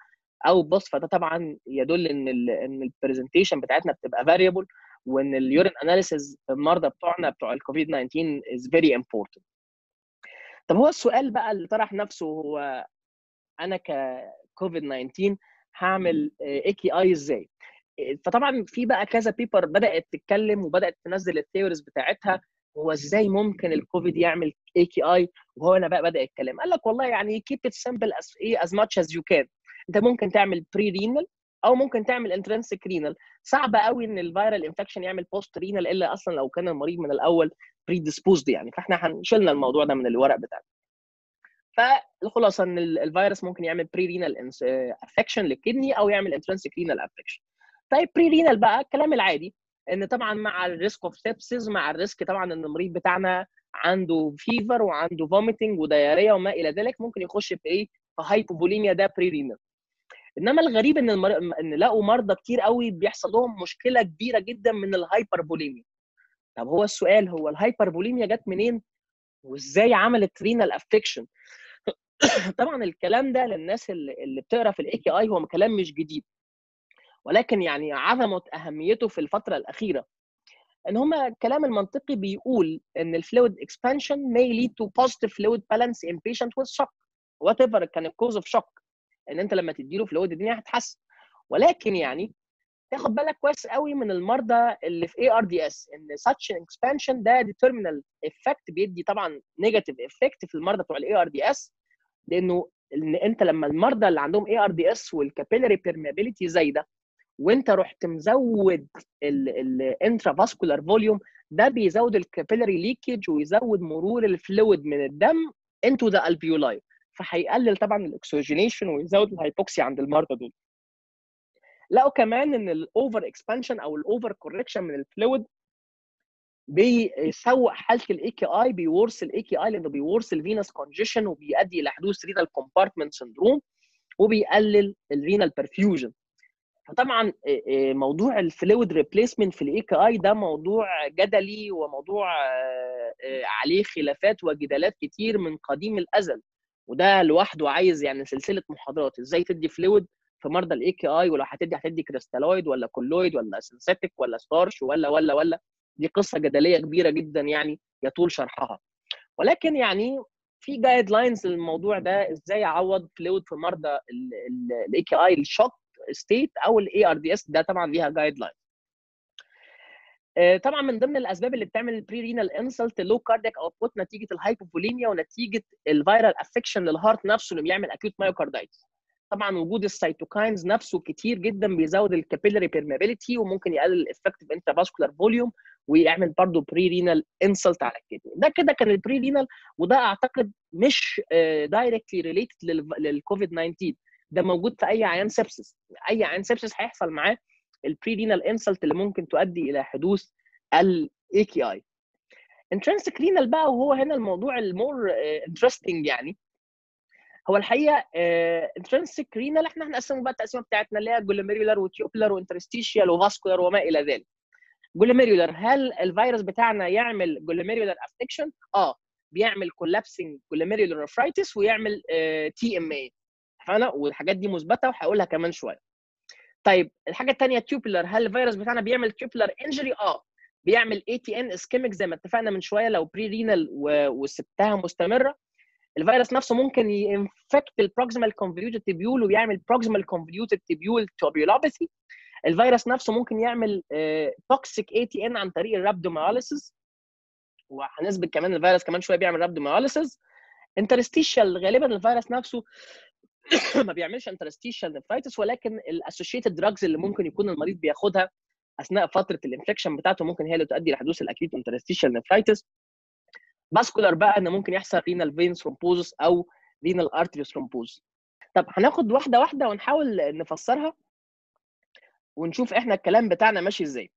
[SPEAKER 1] أو pus فده طبعا يدل إن ال إن ال presentation بتاعتنا بتبقى variable وإن ال urine analysis المرضى بتوعنا بتوع الكوفيد 19 is very important طب هو السؤال بقى اللي طرح نفسه هو أنا ككوفيد 19 هعمل AKI إزاي؟ فطبعا في بقى كذا paper بدأت تتكلم وبدأت تنزل ال theories بتاعتها هو إزاي ممكن الكوفيد يعمل AKI وهو أنا بقى بدأ يتكلم. قال لك والله يعني keep it simple as إيه as much as you can أنت ممكن تعمل pre-renal أو ممكن تعمل intrinsic renal صعب قوي إن ال viral infection يعمل post-renal إلا أصلا لو كان المريض من الأول predisposed يعني. فإحنا هنشيلنا الموضوع ده من الورق بتاعنا. فالخلاصة إن الفيروس ممكن يعمل pre-renal affection لل kidney أو يعمل intrinsic renal affection طيب pre-renal بقى الكلام العادي إن طبعا مع ال risk of sepsis مع ال risk طبعا إن المريض بتاعنا عنده fever وعنده vomiting و diarrhea وما إلى ذلك ممكن يخش في إيه؟ في hypovolemia ده pre-renal إنما الغريب إن المر... إن لقوا مرضى كتير قوي بيحصل لهم مشكلة كبيرة جدا من ال hypervolemia طب هو السؤال هو ال hypervolemia جت منين؟ وإزاي عملت renal affection [coughs] طبعا الكلام ده للناس اللي, اللي بتقرأ في ال AKI هو كلام مش جديد. ولكن يعني عظمت أهميته في الفترة الأخيرة إن هما الكلام المنطقي بيقول إن ال fluid expansion may lead to positive fluid balance in patient with shock. Whatever كان ال cause of shock إن أنت لما تدي له fluid الدنيا هتحسن. ولكن يعني تاخد بالك كويس قوي من المرضى اللي في ARDS إن such an expansion ده detrimental effect بيدي طبعا negative effect في المرضى بتوع ال ARDS لأنه إن أنت لما المرضى اللي عندهم ARDS وال capillary permeability زايدة وانت رحت مزود ال intravascular volume ده بيزود ال capillary leakage ويزود مرور ال fluid من الدم into the alveoli فهيقلل طبعا ال oxygenation ويزود ال hypoxia عند المرضى دول. لقوا كمان إن ال over expansion أو ال over correction من ال fluid بيسوق حالة ال AKI بيورث ال AKI لأنه بيورث ال venous congestion وبيؤدي إلى حدوث renal compartment syndrome وبيقلل ال renal perfusion فطبعا موضوع ال fluid replacement في ال AKI ده موضوع جدلي وموضوع عليه خلافات وجدالات كتير من قديم الأزل وده لوحده عايز يعني سلسلة محاضرات. إزاي تدي fluid في مرضى ال AKI ولو هتدي هتدي crystalloid ولا colloid ولا synthetic ولا starch ولا ولا ولا. دي قصة جدلية كبيرة جدا يعني يطول شرحها. ولكن يعني في guidelines للموضوع ده إزاي اعوض fluid في مرضى ال AKI ال shock state أو ال ARDS ده طبعا ليها guideline طبعا من ضمن الأسباب اللي بتعمل ال pre-renal insult low cardiac output نتيجة ال hypovolemia ونتيجة ال viral affection لل heart نفسه اللي بيعمل acute myocarditis طبعا وجود ال cytokines نفسه كتير جدا بيزود ال capillary permeability وممكن يقلل ال effective intravascular volume ويعمل برضه pre-renal insult على ال kidney ده كده كان ال pre-renal وده أعتقد مش directly related للكوفيد 19 ده موجود في أي عيان sepsis أي عيان sepsis هيحصل معاه ال pre-renal insult اللي ممكن تؤدي إلى حدوث ال AKI intrinsic renal بقى وهو هنا الموضوع ال more interesting يعني. هو الحقيقة intrinsic renal إحنا هنقسمه بقى التقسيمة بتاعتنا اللي هي glomerular و tubular و interstitial و vascular وما إلى ذلك. glomerular هل الفيروس بتاعنا يعمل glomerular affection آه بيعمل collapsing glomerulonephritis ويعمل TMA فانا والحاجات دي مثبتة وهقولها كمان شوية. طيب الحاجة الثانية tubular هل الفيروس بتاعنا بيعمل tubular injury آه. بيعمل ATN ischemic زي ما اتفقنا من شوية لو pre-renal وسبتها مستمرة. الفيروس نفسه ممكن ين infect ال proximal convoluted tubule ويعمل proximal convoluted tubule tubulopathy الفيروس نفسه ممكن يعمل toxic ATN عن طريق ال rhabdomyolysis وهنثبت كمان الفيروس كمان شوية بيعمل rhabdomyolysis interstitial غالبا الفيروس نفسه ما بيعملش interstitial nephritis ولكن ال associated drugs اللي ممكن يكون المريض بياخدها أثناء فترة ال infection بتاعته ممكن هي اللي تؤدي لحدوث ال acute interstitial nephritis vascular بقى إن ممكن يحصل renal vein thrombosis أو renal artery thrombosis طب هناخد واحدة واحدة ونحاول نفسرها ونشوف إحنا الكلام بتاعنا ماشي إزاي.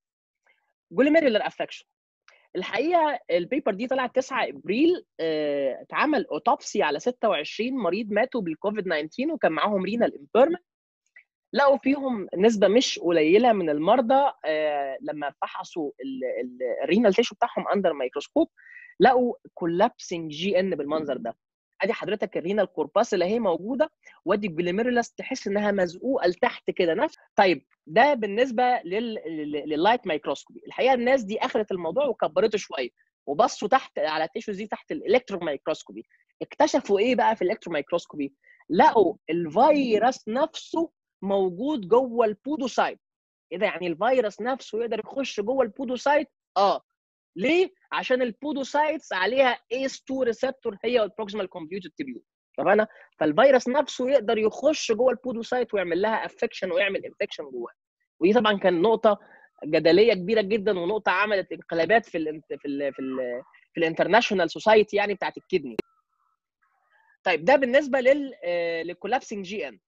[SPEAKER 1] glomerular affection الحقيقة ال paper دي طلعت 9 إبريل آه اتعمل autopsy على 26 مريض ماتوا بالكوفيد 19 وكان معاهم renal impairment لقوا فيهم نسبة مش قليلة من المرضى آه لما فحصوا ال renal tissue بتاعهم under microscope لقوا collapsing GN بالمنظر ده. ادي حضرتك ال renal corpuscle اللي هي موجوده وادي ال glomerulus تحس انها مزقوقة لتحت كده نفس. طيب ده بالنسبة لل... لل light microscopy الحقيقة الناس دي اخرت الموضوع وكبرته شوية وبصوا تحت على ال tissues دي تحت ال electron microscopy اكتشفوا إيه بقى في ال electron microscopy لقوا الفيروس نفسه موجود جوه ال podocyte. إيه ده يعني الفيروس نفسه يقدر يخش جوه ال podocyte؟ آه. ليه؟ عشان ال podocytes عليها ACE 2 receptor هي ال proximal convoluted tubule طب أنا؟ فالفيروس نفسه يقدر يخش جوه ال podocyte ويعمل لها affection ويعمل infection جواها ودي طبعا كان نقطة جدلية كبيرة جدا ونقطة عملت انقلابات في ال في ال في ال في ال international society يعني بتاعت ال kidney طيب ده بالنسبة لل لل collapsing GN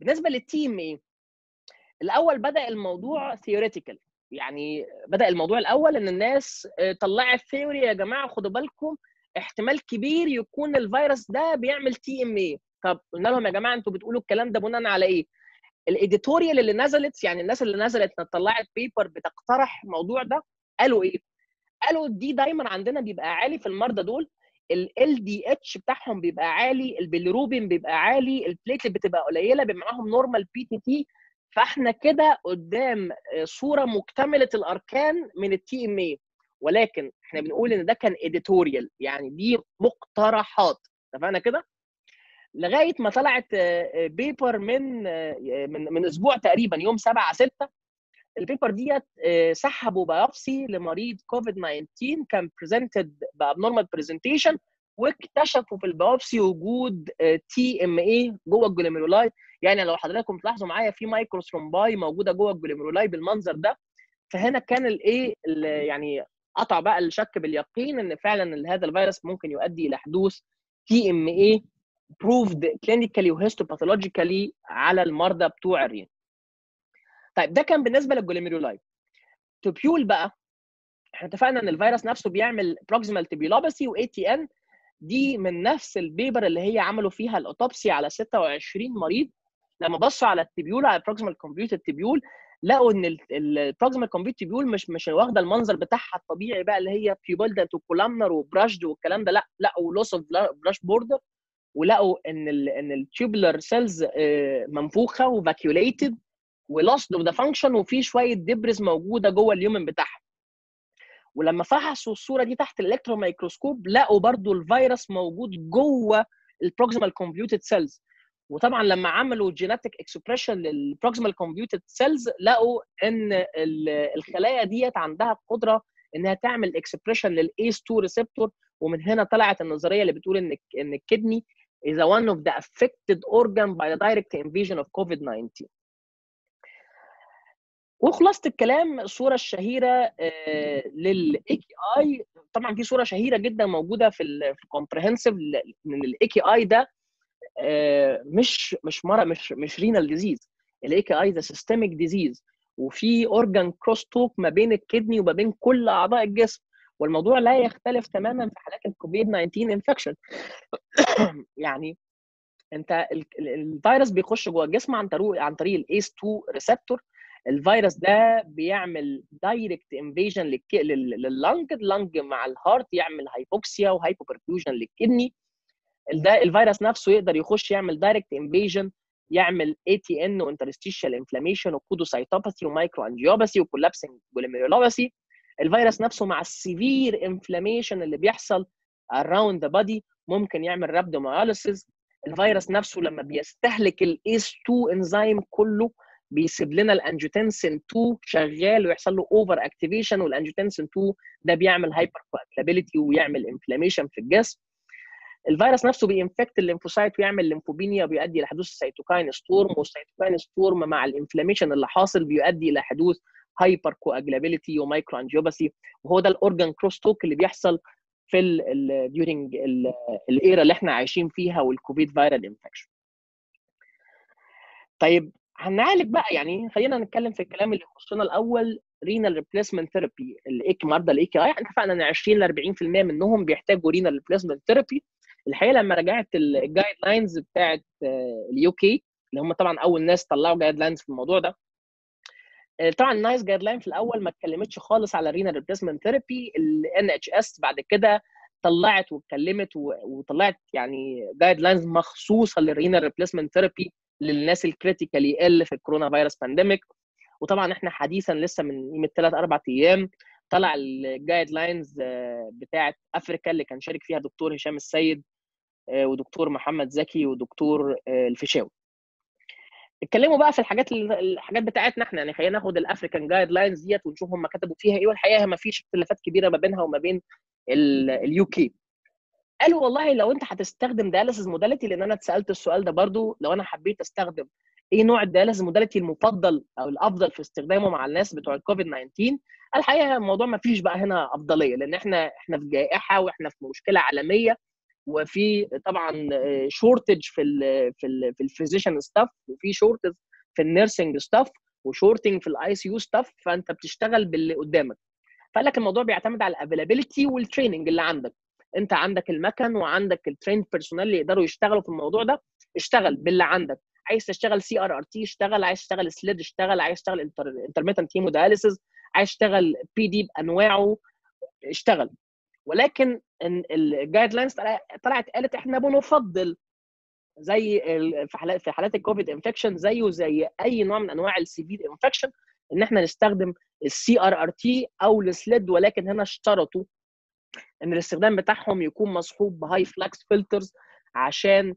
[SPEAKER 1] بالنسبة لل TMA الأول بدأ الموضوع theoretical يعني بدأ الموضوع الأول إن الناس طلعت theory يا جماعة خدوا بالكم احتمال كبير يكون الفيروس ده بيعمل TMA طب قلنا لهم يا جماعة أنتوا بتقولوا الكلام ده بناء على إيه؟ ال editorial اللي نزلت يعني الناس اللي نزلت طلعت paper بتقترح الموضوع ده قالوا إيه؟ قالوا D-dimer عندنا بيبقى عالي في المرضى دول ال LDH بتاعهم بيبقى عالي البيليروبين بيبقى عالي ال platelet بتبقى قليلة بيبقى معاهم normal PTT فاحنا كده قدام صورة مكتملة الأركان من ال TMA ولكن إحنا بنقول إن ده كان editorial يعني دي مقترحات. اتفقنا كده؟ لغاية ما طلعت paper من من من أسبوع تقريبا يوم 7 6 ال paper ديت سحبوا biopsy لمريض كوفيد 19 كان presented ب abnormal presentation واكتشفوا في ال biopsy وجود TMA جوه ال glomeruli يعني لو حضراتكم تلاحظوا معايا في micro thrombi موجودة جوه ال glomeruli بالمنظر ده. فهنا كان الايه يعني قطع بقى الشك باليقين إن فعلا هذا الفيروس ممكن يؤدي إلى حدوث TMA proved clinically و histopathologically على المرضى بتوع ال renal. طيب ده كان بالنسبة لل glomeruli tubule بقى إحنا اتفقنا إن الفيروس نفسه بيعمل proximal tubulopathy و ATN دي من نفس ال paper اللي هي عملوا فيها ال autopsy على 26 مريض. لما بصوا على ال tubule على ال proximal convoluted tubule لقوا إن ال proximal convoluted tubule مش مش واخدة المنظر بتاعها الطبيعي بقى اللي هي بيوبلدنت و columnar و brushed والكلام ده لا لقوا loss of brush border ولقوا إن ال إن ال tubular cells منفوخة و vacuolated و lost of the function وفي شوية debris موجودة جوه ال lumen بتاعها. ولما فحصوا الصورة دي تحت ال electron microscope لقوا برضو الفيروس موجود جوه ال proximal convoluted cells وطبعا لما عملوا genetic expression لل proximal convoluted cells لقوا إن الخلايا ديت عندها القدرة إنها تعمل expression لل ACE 2 receptor ومن هنا طلعت النظرية اللي بتقول إن إن ال kidney is one of the affected organ by the direct invasion of COVID-19. وخلاصه الكلام الصورة الشهيرة لل AKI طبعا في صورة شهيرة جدا موجودة في ال Comprehensive من ال AKI ده مش مش مرض مش مش renal disease ال AKI ده systemic disease وفي organ cross talk ما بين ال kidney وما بين كل أعضاء الجسم. والموضوع لا يختلف تماما في حالات الكوفيد 19 infection يعني أنت الفيروس بيخش جوه الجسم عن طريق عن طريق ال ACE 2 receptor الفيروس ده بيعمل direct invasion لل lung ال lung مع ال heart يعمل hypoxia و hypoperfusion لل kidney. ده الفيروس نفسه يقدر يخش يعمل direct invasion يعمل ATN و interstitial inflammation و podocytopathy و micro angiopathy و collapsing glomerulopathy الفيروس نفسه مع ال severe inflammation اللي بيحصل around the body ممكن يعمل rhabdomyolysis الفيروس نفسه لما بيستهلك ال ACE 2 انزيم كله بيسيب لنا ال angiotensin 2 شغال ويحصل له over activation وال angiotensin 2 ده بيعمل hypercoagulability ويعمل inflammation في الجسم. الفيروس نفسه بي infect ال lymphocyte ويعمل lymphopenia بيؤدي إلى حدوث ال cytokine storm وال cytokine storm مع ال inflammation اللي حاصل بيؤدي إلى حدوث hypercoagulability و microangiopathy وهو ده ال organ cross talk اللي بيحصل في ال during ال era اللي إحنا عايشين فيها والكوفيد viral infection طيب هنعالج بقى يعني خلينا نتكلم في الكلام اللي يخصنا الأول renal replacement therapy ال AK مرضى ال AKI إحنا اتفقنا إن 20 ل 40% منهم بيحتاجوا renal replacement therapy الحقيقة لما راجعت ال guidelines بتاعت ال UK اللي هم طبعا أول ناس طلعوا guidelines في الموضوع ده طبعا ال NICE guideline في الأول ما اتكلمتش خالص على renal replacement therapy ال NHS بعد كده طلعت واتكلمت وطلعت يعني guidelines مخصوصه لل renal replacement therapy للناس ال critically ill في الكورونا فيروس pandemic وطبعا إحنا حديثا لسه من قيمه ثلاث أربع أيام طلع ال guidelines بتاعه أفريكا اللي كان شارك فيها دكتور هشام السيد ودكتور محمد زكي ودكتور الفيشاوي. اتكلموا بقى في الحاجات الحاجات بتاعتنا إحنا. يعني خلينا ناخد ال African guidelines ديت ونشوف هم كتبوا فيها إيه والحقيقة ما فيش اختلافات كبيرة ما بينها وما بين ال UK قالوا والله لو انت هتستخدم dialysis modality لأن أنا اتسألت السؤال ده برضو لو أنا حبيت استخدم إيه نوع ال dialysis modality المفضل أو الأفضل في استخدامه مع الناس بتوع الكوفيد 19 الحقيقة الموضوع ما فيش بقى هنا أفضلية لأن إحنا إحنا في جائحة وإحنا في مشكلة عالمية وفي طبعا shortage في ال في ال في ال physician staff وفي shortage في ال nursing staff و shortage في ال ICU staff فأنت بتشتغل باللي قدامك. فقال لك الموضوع بيعتمد على ال availability وال training اللي عندك. انت عندك المكن وعندك ال trained personnel اللي يقدروا يشتغلوا في الموضوع ده اشتغل باللي عندك. عايز تشتغل CRRT اشتغل عايز تشتغل SLED اشتغل عايز تشتغل intermittent hemodialysis عايز تشتغل PD بأنواعه اشتغل. ولكن ال guidelines طلعت قالت إحنا بنفضل زي في حالات في حالات الكوفيد infection زيه زي أي نوع من أنواع ال severe infection إن إحنا نستخدم ال CRRT أو ال SLED ولكن هنا اشترطوا إن الاستخدام بتاعهم يكون مصحوب ب high flux filters عشان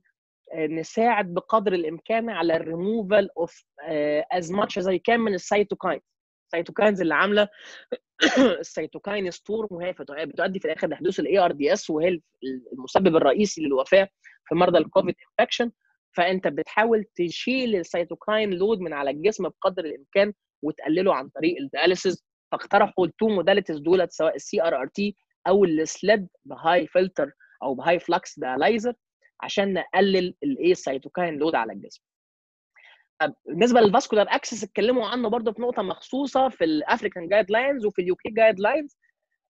[SPEAKER 1] نساعد بقدر الإمكان على الريموفال اوف از ماتش از كان من ال cytokines ال cytokines اللي عاملة [coughs] ال cytokine storm وهي بتؤدي في الآخر لحدوث ال ARDS وهي المسبب الرئيسي للوفاة في مرضى الكوفيد infection فأنت بتحاول تشيل ال cytokine load من على الجسم بقدر الإمكان وتقلله عن طريق ال dialysis فاقترحوا ال two modalities دولت سواء ال CRRT أو ال SLED ب high filter أو ب high flux dialyzer عشان نقلل الايه ال cytokine load على الجسم. طب بالنسبة لل vascular access اتكلموا عنه برضه في نقطة مخصوصة في ال African guidelines وفي ال UK guidelines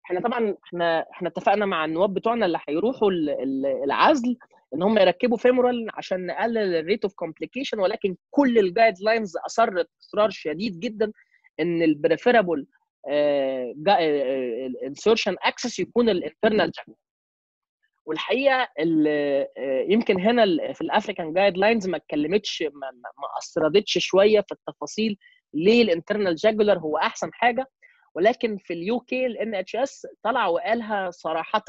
[SPEAKER 1] إحنا طبعا إحنا إحنا اتفقنا مع النواب بتوعنا اللي هيروحوا العزل إن هم يركبوا femoral عشان نقلل ال rate of complication ولكن كل ال guidelines أصرت إصرار شديد جدا إن ال preferable insertion access يكون ال internal jug والحقيقة يمكن هنا في ال African guidelines ما اتكلمتش ما, أسردتش شوية في التفاصيل ليه ال internal jugular هو أحسن حاجة. ولكن في ال UK ال NHS طلع وقالها صراحة.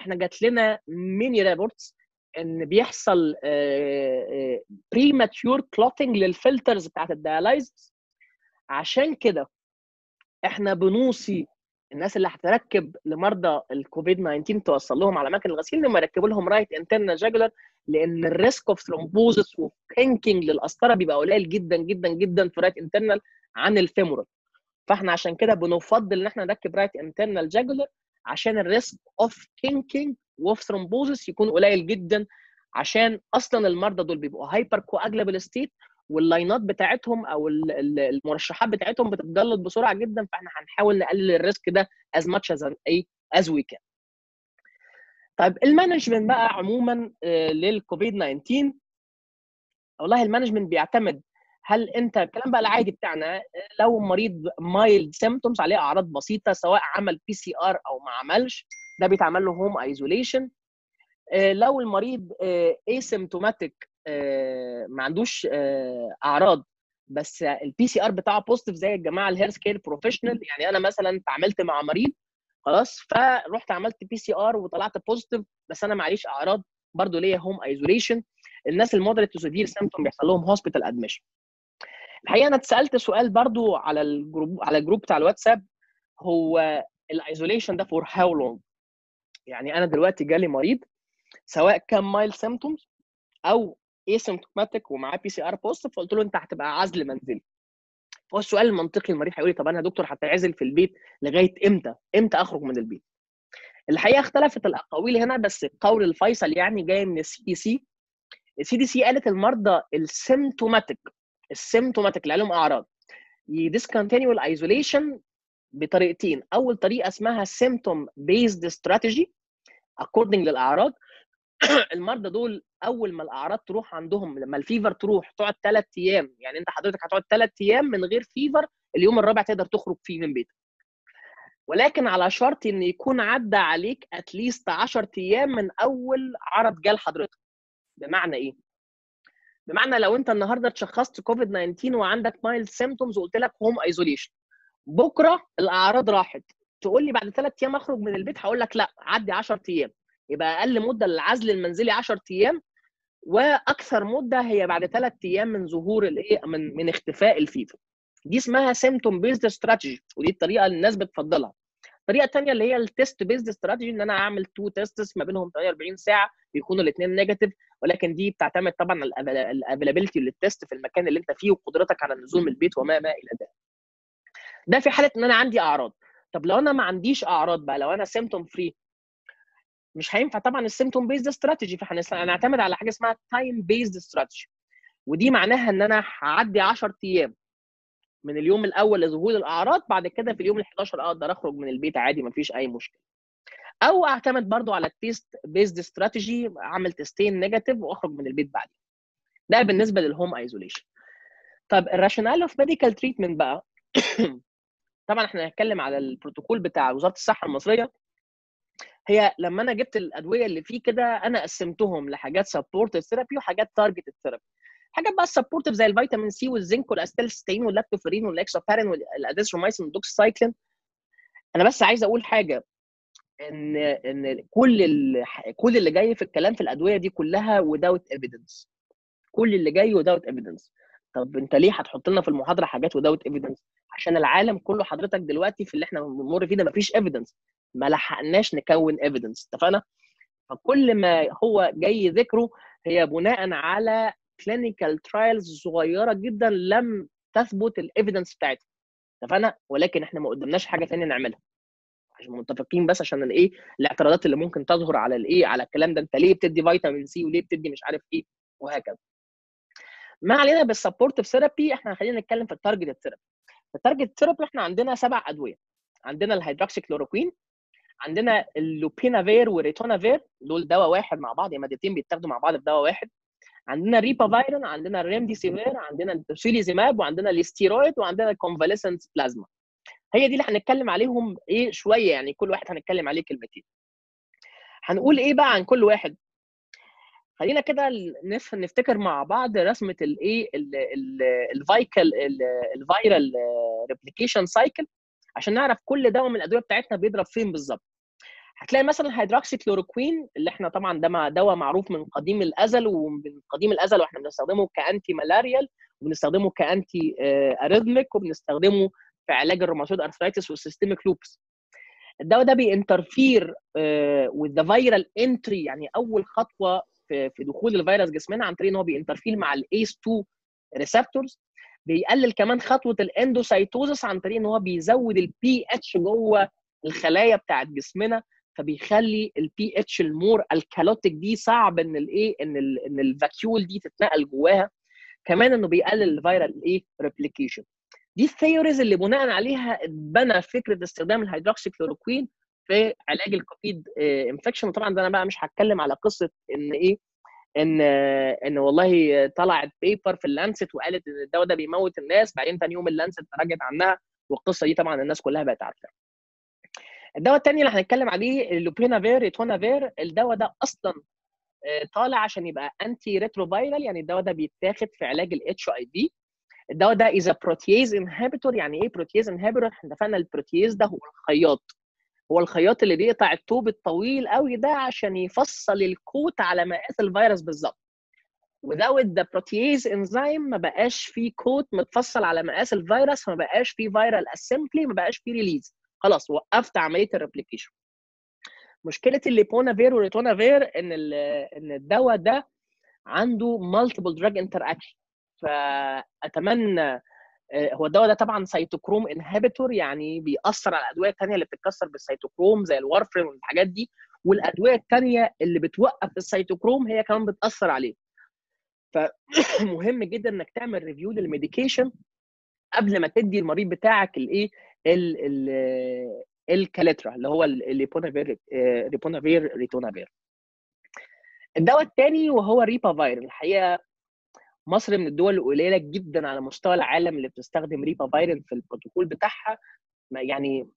[SPEAKER 1] إحنا جات لنا many reports إن بيحصل premature clotting لل filters بتاعت ال dialysis عشان كده إحنا بنوصي الناس اللي هتركب لمرضى الكوفيد 19 توصل لهم على أماكن الغسيل إنهم يركبوا لهم right internal jugular لأن ال risk of thrombosis و kinking للقسطره بيبقى قليل جدا جدا جدا في right internal عن ال femoral فإحنا عشان كده بنفضل إن إحنا نركب right internal jugular عشان ال risk of kinking و of thrombosis يكون قليل جدا عشان أصلا المرضى دول بيبقوا hypercoagulable state واللاينات بتاعتهم أو المرشحات بتاعتهم بتتجلط بسرعة جدا فإحنا هنحاول نقلل ال risk ده as much as إيه as we can. طيب ال management بقى عموما للكوفيد 19 والله ال management بيعتمد هل أنت الكلام بقى العادي بتاعنا لو مريض mild symptoms عليه أعراض بسيطة سواء عمل PCR أو ما عملش ده بيتعمل له home isolation لو المريض asymptomatic ما عندوش أعراض. بس ال PCR بتاعه positive زي الجماعة ال healthcare professional يعني أنا مثلا اتعاملت مع مريض خلاص فرحت عملت PCR وطلعت positive بس أنا معليش أعراض برضه ليا home isolation الناس ال moderate to severe symptom بيحصل لهم hospital admission الحقيقة أنا اتسألت سؤال برضه على ال group على ال group بتاع الواتساب هو ال isolation ده for how long يعني أنا دلوقتي جالي مريض سواء كان mild symptoms أو asymptomatic ومعاه PCR positive فقلت له أنت هتبقى عزل منزلي فهو السؤال المنطقي المريض هيقول لي طب أنا يا دكتور هتعزل في البيت لغاية إمتى؟ إمتى أخرج من البيت؟ الحقيقة اختلفت الأقاويل هنا بس القول الفيصل يعني جاي من ال CDC ال CDC قالت المرضى ال symptomatic ال symptomatic اللي عليهم أعراض ي discontinue ال isolation بطريقتين أول طريقة اسمها symptom based strategy according للأعراض [coughs] المرضى دول أول ما الأعراض تروح عندهم لما ال fever تروح تقعد ثلاث أيام يعني أنت حضرتك هتقعد ثلاث أيام من غير fever اليوم الرابع تقدر تخرج فيه من بيتك. ولكن على شرط إن يكون عدى عليك at least 10 أيام من أول عرض جال حضرتك بمعنى إيه؟ بمعنى لو أنت النهارده اتشخصت كوفيد 19 وعندك mild symptoms وقلت لك home isolation بكرة الأعراض راحت. تقول لي بعد ثلاث أيام أخرج من البيت هقول لك لا عدي 10 أيام. يبقى أقل مدة للعزل المنزلي 10 أيام وأكثر مدة هي بعد ثلاث أيام من ظهور الايه من من اختفاء ال fever دي اسمها symptom based strategy ودي الطريقة اللي الناس بتفضلها. الطريقة الثانية اللي هي ال test based strategy إن أنا أعمل two tests ما بينهم 48 ساعة بيكونوا الاثنين negative ولكن دي بتعتمد طبعا على ال availability لل test في المكان اللي أنت فيه وقدرتك على النزول البيت وما ما إلى ذلك. ده في حالة إن أنا عندي أعراض. طب لو أنا ما عنديش أعراض بقى لو أنا symptom free مش هينفع طبعا ال symptom based strategy فهنعتمد على حاجة اسمها time based strategy ودي معناها إن أنا هعدي 10 أيام. من اليوم الأول لظهور الأعراض بعد كده في اليوم ال11 أقدر أخرج من البيت عادي ما فيش أي مشكلة. أو أعتمد برضو على ال test based strategy أعمل تيستين negative وأخرج من البيت بعدين ده بالنسبة لل home isolation طب ال rationale of medical treatment بقى. [coughs] طبعا إحنا هنتكلم على البروتوكول بتاع وزارة الصحة المصرية. هي لما أنا جبت الأدوية اللي فيه كده أنا قسمتهم لحاجات supportive therapy وحاجات targeted therapy حاجات بقى ال supportive زي الفيتامين C والزنك والاستيلستين واللاكتوفيرين والاكسوبارين والاديثرومايسين والدوكسايكلين أنا بس عايز أقول حاجة إن إن كل. كل اللي جاي في الكلام في الأدوية دي كلها without evidence. كل اللي جاي without evidence. طب انت ليه هتحط لنا في المحاضرة حاجات without evidence عشان العالم كله حضرتك دلوقتي في اللي إحنا بنمر فيه ده مفيش evidence. ما لحقناش نكون evidence. اتفقنا؟ فكل ما هو جاي ذكره هي بناء على clinical trials صغيرة جدا لم تثبت ال evidence بتاعتها. اتفقنا؟ ولكن إحنا ما قدامناش حاجة ثانية نعملها. عشان متفقين بس عشان الايه الاعتراضات اللي ممكن تظهر على الايه على الكلام ده انت ليه بتدي فيتامين C وليه بتدي مش عارف إيه وهكذا. ما علينا بال supportive therapy إحنا خلينا نتكلم في ال target therapy ال target therapy إحنا عندنا سبع أدوية. عندنا الهيدروكسي كلوروكوين عندنا ال lopinavir وال ritonavir دول دواء واحد مع بعض مادتين بيتاخدوا مع بعض في دواء واحد. عندنا ribavirin عندنا الريمديسيفير عندنا ال tocilizumab وعندنا الاستيرويد وعندنا ال convalescent plasma هي دي اللي هنتكلم عليهم إيه شوية يعني كل واحد هنتكلم عليه كلمتين. هنقول إيه بقى عن كل واحد؟ خلينا كده نفتكر مع بعض رسمة الايه ال cycle ال viral replication cycle عشان نعرف كل دواء من الأدوية بتاعتنا بيضرب فين بالظبط. هتلاقي مثلا هيدروكسي كلوروكوين اللي إحنا طبعا ده دواء معروف من قديم الأزل ومن قديم الأزل وإحنا بنستخدمه ك anti-malarial وبنستخدمه ك anti-arrhythmic وبنستخدمه في علاج ال rheumatoid arthritis وال systemic lupus الدواء ده بي interfere with the viral entry يعني أول خطوة في في دخول الفيروس جسمنا عن طريق إن هو بي interfere مع ال ACE 2 receptors بيقلل كمان خطوة ال endocytosis عن طريق إن هو بيزود البي اتش جوه الخلايا بتاعت جسمنا. فبيخلي ال pH ال more alkalotic دي صعب إن الايه إن ال إن ال vacuole دي تتنقل جواها. كمان إنه بيقلل ال viral إيه replication دي ال theories اللي بناء عليها اتبنى فكرة استخدام الهيدروكسي كلوروكوين في علاج الكوفيد infection طبعا ده أنا بقى مش هتكلم على قصة إن إيه إن إن والله طلعت paper في ال Lancet وقالت إن الدواء ده بيموت الناس بعدين ثاني يوم ال Lancet تراجعت عنها والقصة دي طبعا الناس كلها بقت عارفاها الدواء الثاني اللي هنتكلم عليه ال lopinavir ritonavir الدواء ده أصلا طالع عشان يبقى anti-retroviral يعني الدواء ده بيتاخد في علاج ال HIV الدواء ده is protease inhibitor يعني إيه protease inhibitor إحنا اتفقنا ال protease ده هو الخياط هو الخياط اللي بيقطع التوب الطويل قوي ده عشان يفصل ال coat على مقاس الفيروس بالظبط. Without the protease enzyme ما بقاش فيه coat متفصل على مقاس الفيروس ما بقاش فيه viral assembly ما بقاش فيه release خلاص وقفت عملية ال replication مشكلة ال lopinavir وال ritonavir إن إن الدواء ده عنده multiple drug interaction فأتمنى هو الدواء ده طبعا cytochrome inhibitor يعني بيأثر على الأدوية الثانية اللي بتتكسر بالسيتوكروم زي ال warfarin والحاجات دي. والأدوية الثانية اللي بتوقف السيتوكروم هي كمان بتأثر عليه. فمهم [coughs] جدا إنك تعمل review لل medication قبل ما تدي المريض بتاعك الإيه؟ ال Kaletra اللي هو ال lopinavir ritonavir ritonavir. الدواء الثاني وهو ribavirin الحقيقة مصر من الدول القليلة جدا على مستوى العالم اللي بتستخدم ribavirin في البروتوكول بتاعها. يعني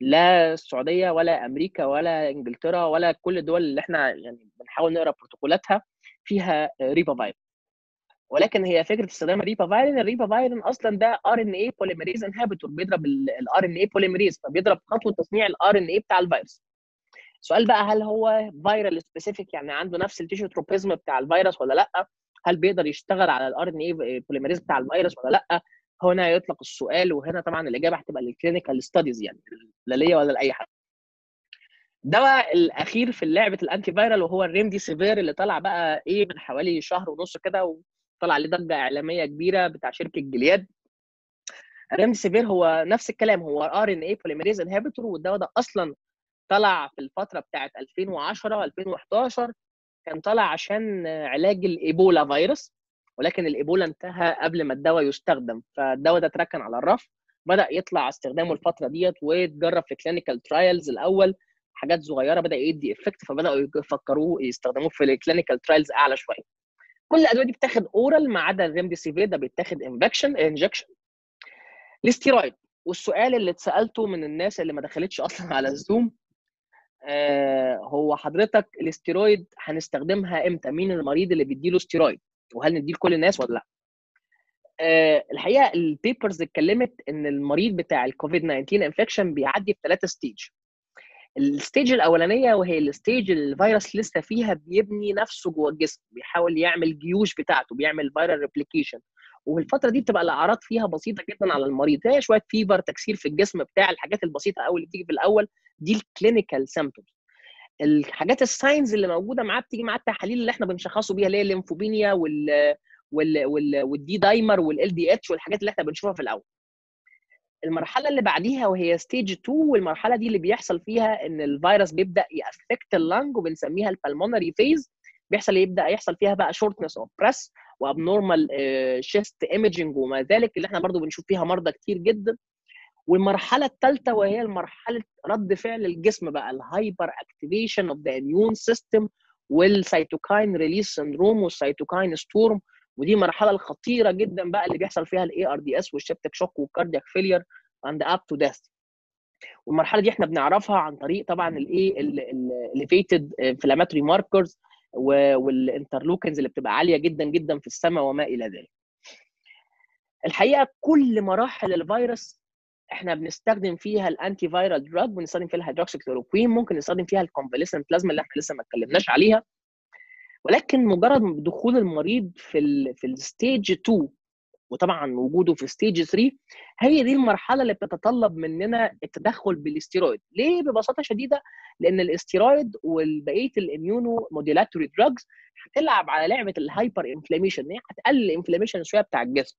[SPEAKER 1] لا السعودية ولا أمريكا ولا إنجلترا ولا كل الدول اللي إحنا يعني بنحاول نقرأ بروتوكولاتها فيها ribavirin ولكن هي فكرة استخدام ال ribavirin ال ribavirin أصلا ده RNA polymerase inhibitor بيضرب ال RNA polymerase فبيضرب خطوة تصنيع ال RNA بتاع الفيروس. السؤال بقى هل هو viral specific يعني عنده نفس ال tissue tropism بتاع الفيروس ولا لأ؟ هل بيقدر يشتغل على ال RNA polymerase بتاع الفيروس ولا لأ؟ هنا يطلق السؤال وهنا طبعا الإجابة هتبقى لل clinical studies يعني لا ليا ولا لأي حد. الدواء الأخير في لعبة ال antiviral وهو الريمدي سيفير اللي طلع بقى إيه من حوالي شهر ونص كده وطلع عليه ضجة إعلامية كبيرة بتاع شركة جلياد. الريمدي سيفير هو نفس الكلام هو RNA polymerase inhibitor والدواء ده أصلا طلع في الفترة بتاعت 2010 2011 كان طالع عشان علاج الإيبولا فيروس ولكن الإيبولا انتهى قبل ما الدواء يستخدم. فالدواء ده اتركن على الرف بدأ يطلع استخدامه الفترة ديت ويتجرب في clinical trials الأول حاجات صغيرة بدأ يدي effect فبدأوا يفكروه يستخدموه في ال clinical trials أعلى شوية. كل الأدوية دي بتاخد oral ما عدا الريمديسيفير ده بيتاخد infection injection ال steroid. والسؤال اللي اتسألته من الناس اللي ما دخلتش أصلا على الزوم هو حضرتك الاستيرويد هنستخدمها إمتى؟ مين المريض اللي بيديله استيرويد؟ وهل نديه لكل الناس ولا لا؟ آه الحقيقة ال papers اتكلمت إن المريض بتاع الكوفيد 19 infection بيعدي في ثلاثة stage ال stage الأولانية وهي ال stage الفيروس لسه فيها بيبني نفسه جوه الجسم بيحاول يعمل جيوش بتاعته بيعمل viral replication وفي الفترة دي بتبقى الأعراض فيها بسيطة جدا على المريض هي شوية fever تكسير في الجسم بتاع الحاجات البسيطة قوي اللي بتيجي في الأول دي ال clinical symptoms الحاجات ال signs اللي موجودة معاه بتيجي مع التحاليل اللي إحنا بنشخصه بيها اللي هي ال lymphopenia وال وال وال وال D-dimer وال LDH والحاجات اللي إحنا بنشوفها في الأول. المرحلة اللي بعديها وهي stage 2 والمرحلة دي اللي بيحصل فيها إن الفيروس بيبدأ ي affect ال lung وبنسميها ال pulmonary phase بيحصل يبدا يحصل فيها بقى shortness of breath و abnormal chest imaging وما ذلك اللي إحنا برضو بنشوف فيها مرضى كتير جدا. والمرحلة الثالثه وهي مرحله رد فعل الجسم بقى ال hyperactivation of the immune system وال cytokine release syndrome وال cytokine storm ودي المرحله الخطيرة جدا بقى اللي بيحصل فيها ال ARDS وال septic shock وال cardiac failure and up to death والمرحلة دي إحنا بنعرفها عن طريق طبعا الايه ال elevated inflammatory markers وال interleukins اللي بتبقى عالية جدا جدا في السماء وما إلى ذلك. الحقيقة كل مراحل الفيروس إحنا بنستخدم فيها ال antiviral drug بنستخدم فيها الهيدروكسيكلوروكوين ممكن نستخدم فيها ال convalescent plasma اللي إحنا لسه ما اتكلمناش عليها. ولكن مجرد دخول المريض في ال في ال stage 2 وطبعا وجوده في stage 3 هي دي المرحلة اللي بتتطلب مننا التدخل بالاستيرويد ليه؟ ببساطة شديدة لأن الاستيرويد وبقيه ال immunomodulatory drugs هتلعب على لعبة ال hyperinflammation هي هتقلل ال inflammation شوية بتاع الجسم.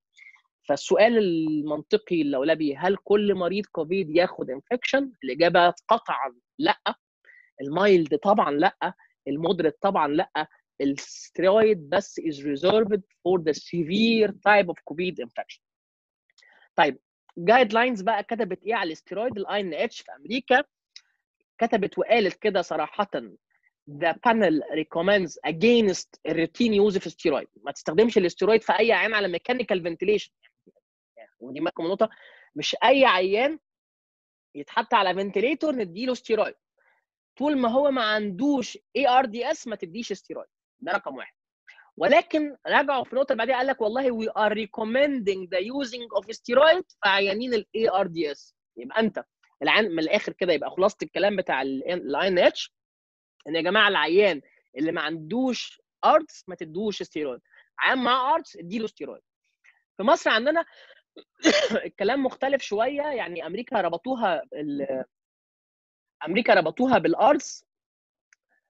[SPEAKER 1] فالسؤال المنطقي اللولبي هل كل مريض كوفيد ياخد injection الإجابة قطعا لأ. ال mild طبعا لأ. ال moderate طبعا لأ. الستيرويد بس is reserved for the severe type of COVID infection. طيب guidelines بقى كتبت إيه على ال steroid ال NIH في أمريكا كتبت وقالت كده صراحة the panel recommends against routine use of steroid. ما تستخدمش الاستيرويد في أي عيان على mechanical ventilation ودي معاكم نقطة مش أي عيان يتحط على ventilator نديله ستيرويد. طول ما هو ما عندوش ARDS ما تديش ستيرويد. ده رقم واحد. ولكن رجعوا في اللي بعديها قال لك والله we are recommending the using of steroid في عيانين ال ARDS يبقى أنت العيان من الآخر كده يبقى خلاصه الكلام بتاع ال NIH إن يا جماعة العيان اللي ما عندوش ARDS ما تدوش ستيرويد. عيان معاه ARDS اديله ستيرويد. في مصر عندنا الكلام مختلف شوية يعني أمريكا ربطوها أمريكا ربطوها بال ARDS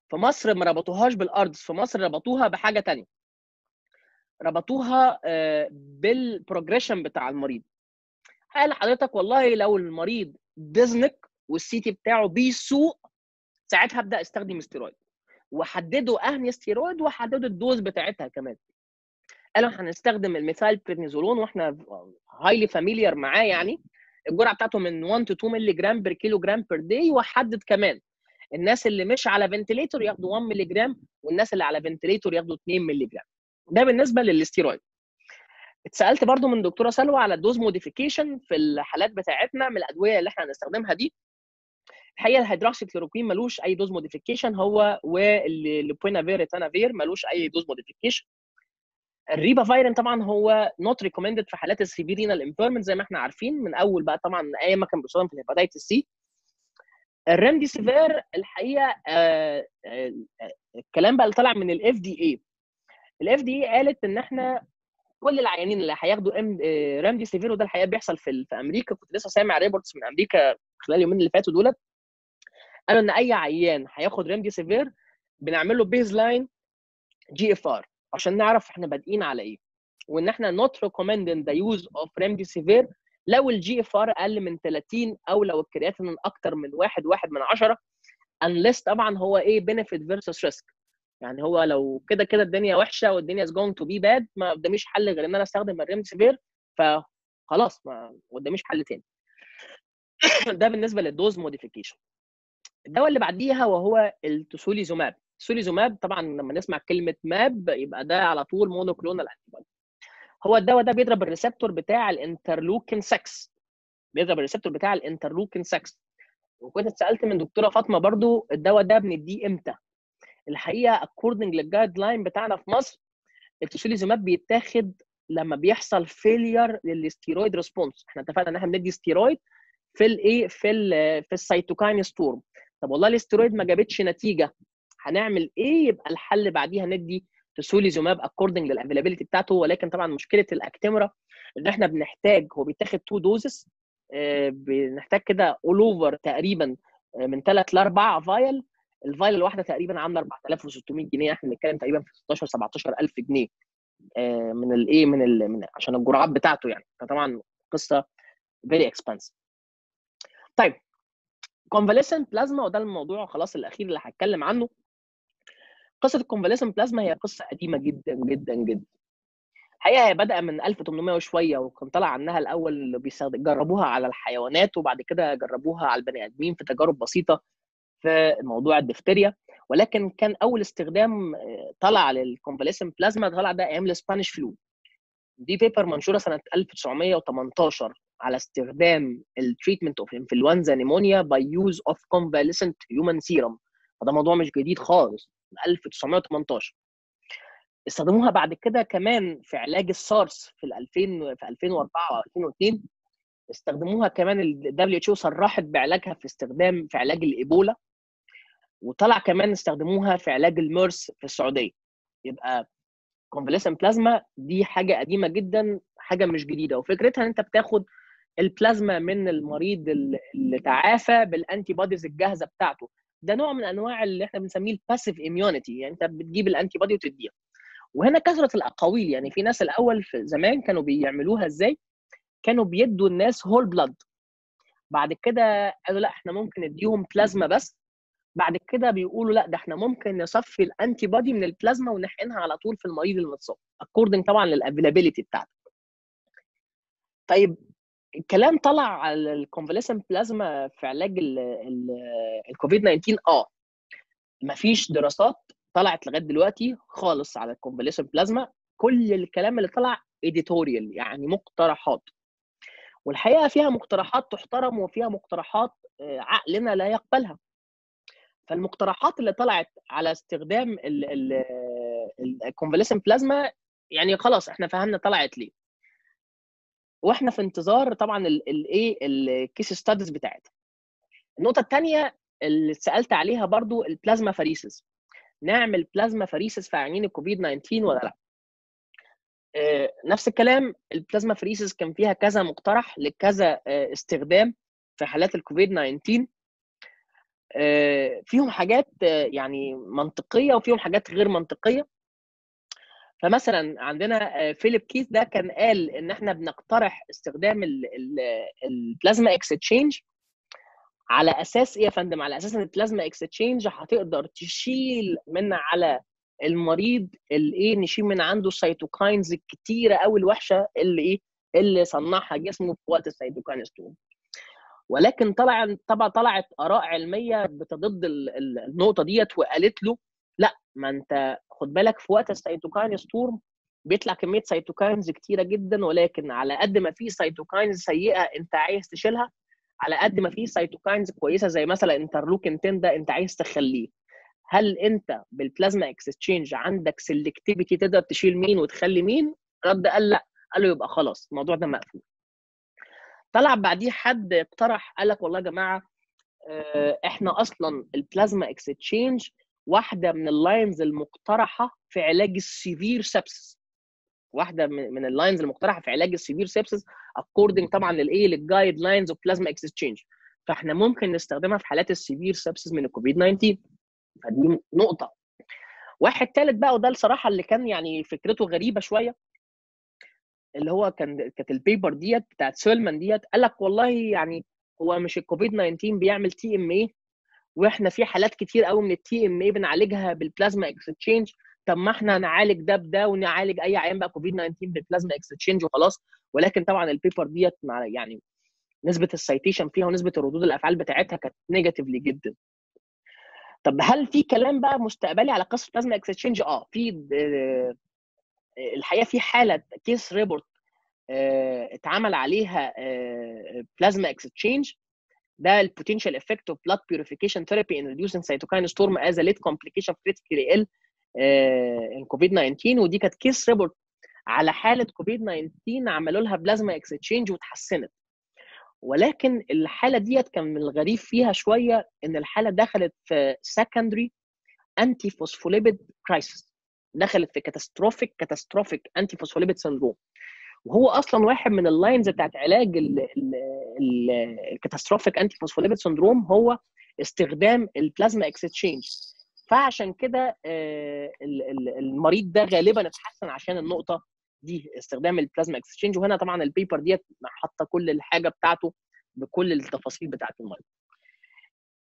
[SPEAKER 1] في مصر ما ربطوهاش بال ARDS في مصر ربطوها بحاجة تانية. ربطوها آه، بال progression بتاع المريض. قال حضرتك والله لو المريض dyspneic وال CT بتاعه بيسوء ساعتها ابدا أستخدم استيرويد وحددوا أهمية استيرويد وحددوا ال dose بتاعتها كمان. قالوا هنستخدم ال methylprednisolone وإحنا highly familiar معاه يعني. الجرعة بتاعته من 1 to 2 مللي جرام per كيلو جرام per day وحدد كمان. الناس اللي مش على ventilator ياخدوا 1 مللي جرام والناس اللي على ventilator ياخدوا 2 مللي جرام ده بالنسبة للاستيرويد اتسألت برضو من دكتورة سلوى على ال dose modification في الحالات بتاعتنا من الأدوية اللي إحنا هنستخدمها دي. الحقيقة الهيدروكسي كلوروكوين ملوش أي dose modification هو وال lopinavir ritonavir ملوش أي dose modification ال ribavirin طبعا هو not recommended في حالات ال severe renal impairment زي ما إحنا عارفين من أول بقى طبعا أيام ما كان بيستخدم في ال hepatitis C ال remdesivir الحقيقة آه، آه، الكلام بقى اللي طلع من ال FDA ال FDA قالت إن إحنا كل العيانين اللي هياخدوا إم رامدي سيفير وده الحقيقة بيحصل في في أمريكا. كنت لسه سامع reports من أمريكا خلال اليومين اللي فاتوا دولت. قالوا إن أي عيان هياخد رامدي سيفير بنعمل له بيز لاين جي اف ار عشان نعرف إحنا بادئين على إيه. وان إحنا not recommending the use of remdesivir لو ال GFR أقل من 30 أو لو الكرياتين أكتر من 1 1 من 10 unless طبعا هو إيه benefit versus risk يعني هو لو كده كده الدنيا وحشة والدنيا is going to be bad ما قداميش حل غير إن أنا أستخدم الريمديسيفير فخلاص ما قداميش حل تاني. [coughs] ده بالنسبة لل dose modification. الدواء اللي بعديها وهو ال tocilizumab. ال tocilizumab طبعا لما نسمع كلمة mab يبقى ده على طول monoclonal anti هو الدواء ده بيضرب ال receptor بتاع ال interleukin 6 بيضرب ال receptor بتاع ال interleukin 6 وكنت اتسألت من دكتورة فاطمة برضو الدواء ده بنديه إمتى؟ الحقيقة according لل guideline بتاعنا في مصر ال tocilizumab بيتاخد لما بيحصل failure لل steroid response إحنا اتفقنا إن إحنا بندي ستيرويد في الايه في ال في ال cytokine storm طب والله الاستيرويد ما جابتش نتيجة. هنعمل إيه يبقى الحل بعديها ندي tocilizumab according لل availability بتاعته. ولكن طبعا مشكلة ال Actemra إن إحنا بنحتاج هو بيتاخد two doses بنحتاج كده all over تقريبا من 3 ل 4 vial ال vial الواحدة تقريبا عاملة 4600 جنيه. إحنا بنتكلم تقريبا في 16 17000 جنيه. من الايه من, ال من عشان الجرعات بتاعته يعني. فطبعا قصة very expensive طيب convalescent plasma وده الموضوع خلاص الأخير اللي هتكلم عنه. قصة ال convalescent plasma هي قصة قديمة جدا جدا جدا. الحقيقة هي بدأ من 1800 وشوية وكان طلع عنها الأول جربوها على الحيوانات وبعد كده جربوها على البني آدمين في تجارب بسيطة في موضوع الدفتريا ولكن كان أول استخدام طلع لل convalescent plasma طلع ده أيام ال Spanish flu. دي paper منشورة سنة 1918 على استخدام ال treatment of influenza pneumonia by use of convalescent human serum فده موضوع مش جديد خالص. 1918 استخدموها بعد كده كمان في علاج السارس في 2000 في 2004 و 2002 استخدموها كمان ال WHO صرحت بعلاجها في استخدام في علاج الإيبولا. وطلع كمان استخدموها في علاج الميرس في السعودية. يبقى convalescent plasma دي حاجة قديمة جدا حاجة مش جديدة. وفكرتها إن أنت بتاخد البلازما من المريض اللي تعافى بال antibodies الجاهزة بتاعته. ده نوع من أنواع اللي إحنا بنسميه ال passive immunity يعني أنت بتجيب ال antibody وتديها. وهنا كثرة الأقاويل يعني في ناس الأول في زمان كانوا بيعملوها إزاي؟ كانوا بيدوا الناس whole blood بعد كده قالوا لأ إحنا ممكن نديهم بلازما بس. بعد كده بيقولوا لأ ده إحنا ممكن نصفي ال antibody من البلازما ونحقنها على طول في المريض المتصاب according طبعا لل availability بتاعته طيب الكلام طلع على ال convalescent plasma في علاج الكوفيد 19 آه. مفيش دراسات طلعت لغاية دلوقتي خالص على ال convalescent plasma كل الكلام اللي طلع editorial يعني مقترحات. والحقيقة فيها مقترحات تحترم وفيها مقترحات عقلنا لا يقبلها. فالمقترحات اللي طلعت على استخدام ال convalescent plasma يعني خلاص إحنا فهمنا طلعت ليه. وإحنا في انتظار طبعا الايه ال case studies بتاعتها. النقطة الثانية اللي سالت عليها برضو ال plasmapheresis نعمل plasmapheresis في عيانين الكوفيد 19 ولا لأ؟ نفس الكلام ال plasmapheresis كان فيها كذا مقترح لكذا استخدام في حالات الكوفيد 19 فيهم حاجات يعني منطقية وفيهم حاجات غير منطقية. فمثلا عندنا فيليب كيث ده كان قال إن إحنا بنقترح استخدام ال plasma exchange على أساس إيه يا فندم؟ على أساس إن ال plasma exchange هتقدر تشيل من على المريض الايه نشيل من عنده ال cytokines الكتيره قوي الوحشة اللي إيه اللي صنعها جسمه في وقت ال cytokine storm ولكن طلع طبعا طلعت آراء علمية بتضد النقطة ديت وقالت له لا ما أنت خد بالك في وقت ال cytokine storm بيطلع كمية cytokines كتيرة جدا ولكن على قد ما في cytokines سيئة أنت عايز تشيلها على قد ما في cytokines كويسة زي مثلا interleukin 10 ده أنت عايز تخليه. هل أنت بال plasma exchange عندك selectivity تقدر تشيل مين وتخلي مين؟ رد قال لأ قال له يبقى خلاص الموضوع ده مقفول. طلع بعديه حد اقترح قال لك والله يا جماعة إحنا أصلا ال plasma exchange واحدة من ال lines المقترحة في علاج ال severe sepsis. واحدة من ال lines المقترحة في علاج ال severe sepsis according طبعا للايه لل guidelines of plasma exchange فاحنا ممكن نستخدمها في حالات ال severe sepsis من الكوفيد 19 فدي نقطة. واحد ثالث بقى وده الصراحة اللي كان يعني فكرته غريبة شوية اللي هو كان كانت ال paper ديت بتاعت سولمان ديت قال لك والله يعني هو مش الكوفيد 19 بيعمل TMA وإحنا في حالات كتير قوي من ال TMA بنعالجها بال plasma exchange طب ما إحنا نعالج ده بده ونعالج أي عيان بقى كوفيد 19 بال plasma exchange وخلاص. ولكن طبعا ال paper ديت يعني نسبة ال citation فيها ونسبة ردود الأفعال بتاعتها كانت negatively جدا. طب هل في كلام بقى مستقبلي على قصة plasma exchange آه في الحقيقة في حالة case report اتعمل عليها plasma exchange ده ال potential effect of blood purification therapy in reducing cytokine storm as late complication critically ill in COVID 19 ودي كانت case report على حالة كوفيد 19 عملوا لها plasma exchange وتحسنت. ولكن الحالة ديت كان الغريب فيها شوية إن الحالة دخلت في secondary antiphospholipid crisis دخلت في catastrophic catastrophic antiphospholipid syndrome وهو أصلا واحد من ال lines بتاعت علاج ال catastrophic antiphospholipid syndrome هو استخدام ال plasma exchange فعشان كده المريض ده غالبا اتحسن عشان النقطة دي استخدام ال plasma exchange وهنا طبعا ال paper ديت حاطة كل الحاجة بتاعته بكل التفاصيل بتاعت المريض.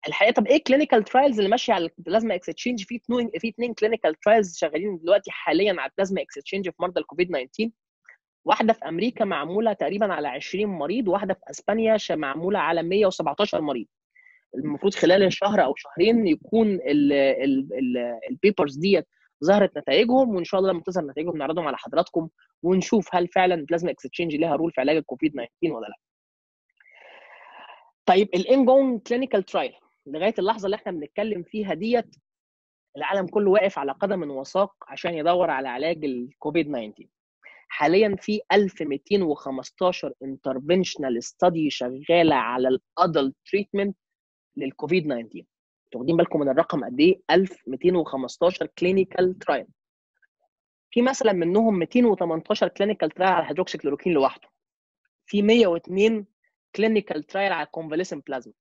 [SPEAKER 1] الحقيقة طب إيه clinical trials اللي ماشية على ال plasma exchange في اثنين في اثنين clinical trials شغالين دلوقتي حاليا على ال plasma exchange في مرضى الكوفيد 19 واحدة في أمريكا معمولة تقريبا على 20 مريض وواحده في أسبانيا معمولة على 117 مريض المفروض خلال شهر أو شهرين يكون ال papers ديت ظهرت نتائجهم وإن شاء الله لما تظهر نتائجهم نعرضهم على حضراتكم ونشوف هل فعلا plasma exchange ليها role في علاج الكوفيد 19 ولا لا. طيب ال ongoing clinical trial لغاية اللحظة اللي إحنا بنتكلم فيها ديت العالم كله واقف على قدم وساق عشان يدور على علاج الكوفيد 19 حاليا في 1215 interventional study شغالة على ال adult treatment للكوفيد 19 واخدين بالكم من الرقم قد إيه؟ 1215 clinical trial في مثلا منهم 218 clinical trial على الهيدروكسيكلوروكين لوحده. في 102 clinical trial على ال convalescent plasma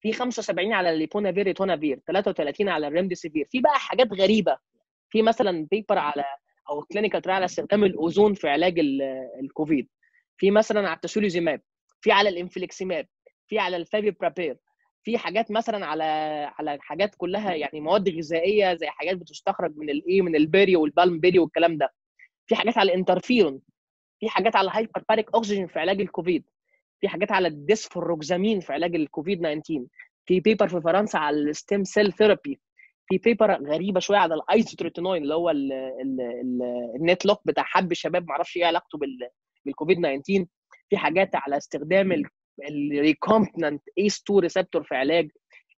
[SPEAKER 1] في 75 على ال lopinavir ritonavir 33 على الريمديسيفير في بقى حاجات غريبة. في مثلا paper على أو clinical trial على استخدام الأوزون في علاج الكوفيد في مثلا على ال tocilizumab في على ال infliximab في على ال favipiravir في حاجات مثلا على على حاجات كلها يعني مواد غذائية زي حاجات بتستخرج من الايه من ال berry وال palm berry والكلام ده. في حاجات على الانترفيرون في حاجات على ال hyperbaric oxygen في علاج الكوفيد في حاجات على ال desferoxamine في علاج الكوفيد 19 في paper في فرنسا على ال stem cell therapy في paper غريبة شوية على الايسوتريتينوين اللي هو النت لوك بتاع حب الشباب ما أعرفش إيه علاقته بالكوفيد 19 في حاجات على استخدام ال recombinant ACE 2 receptor في علاج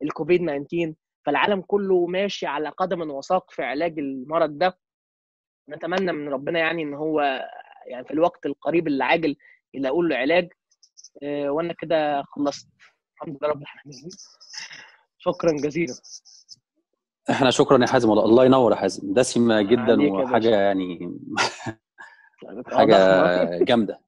[SPEAKER 1] الكوفيد 19 فالعالم كله ماشي على قدم وساق في علاج المرض ده. نتمنى من ربنا يعني إن هو يعني في الوقت القريب العاجل يلاقوا له علاج. وأنا كده خلصت. الحمد لله رب العالمين. شكرا جزيلا.
[SPEAKER 2] إحنا شكرا يا حازم والله الله ينور يا حازم. دسمة جدا وحاجة يعني [laughs] حاجة جامدة.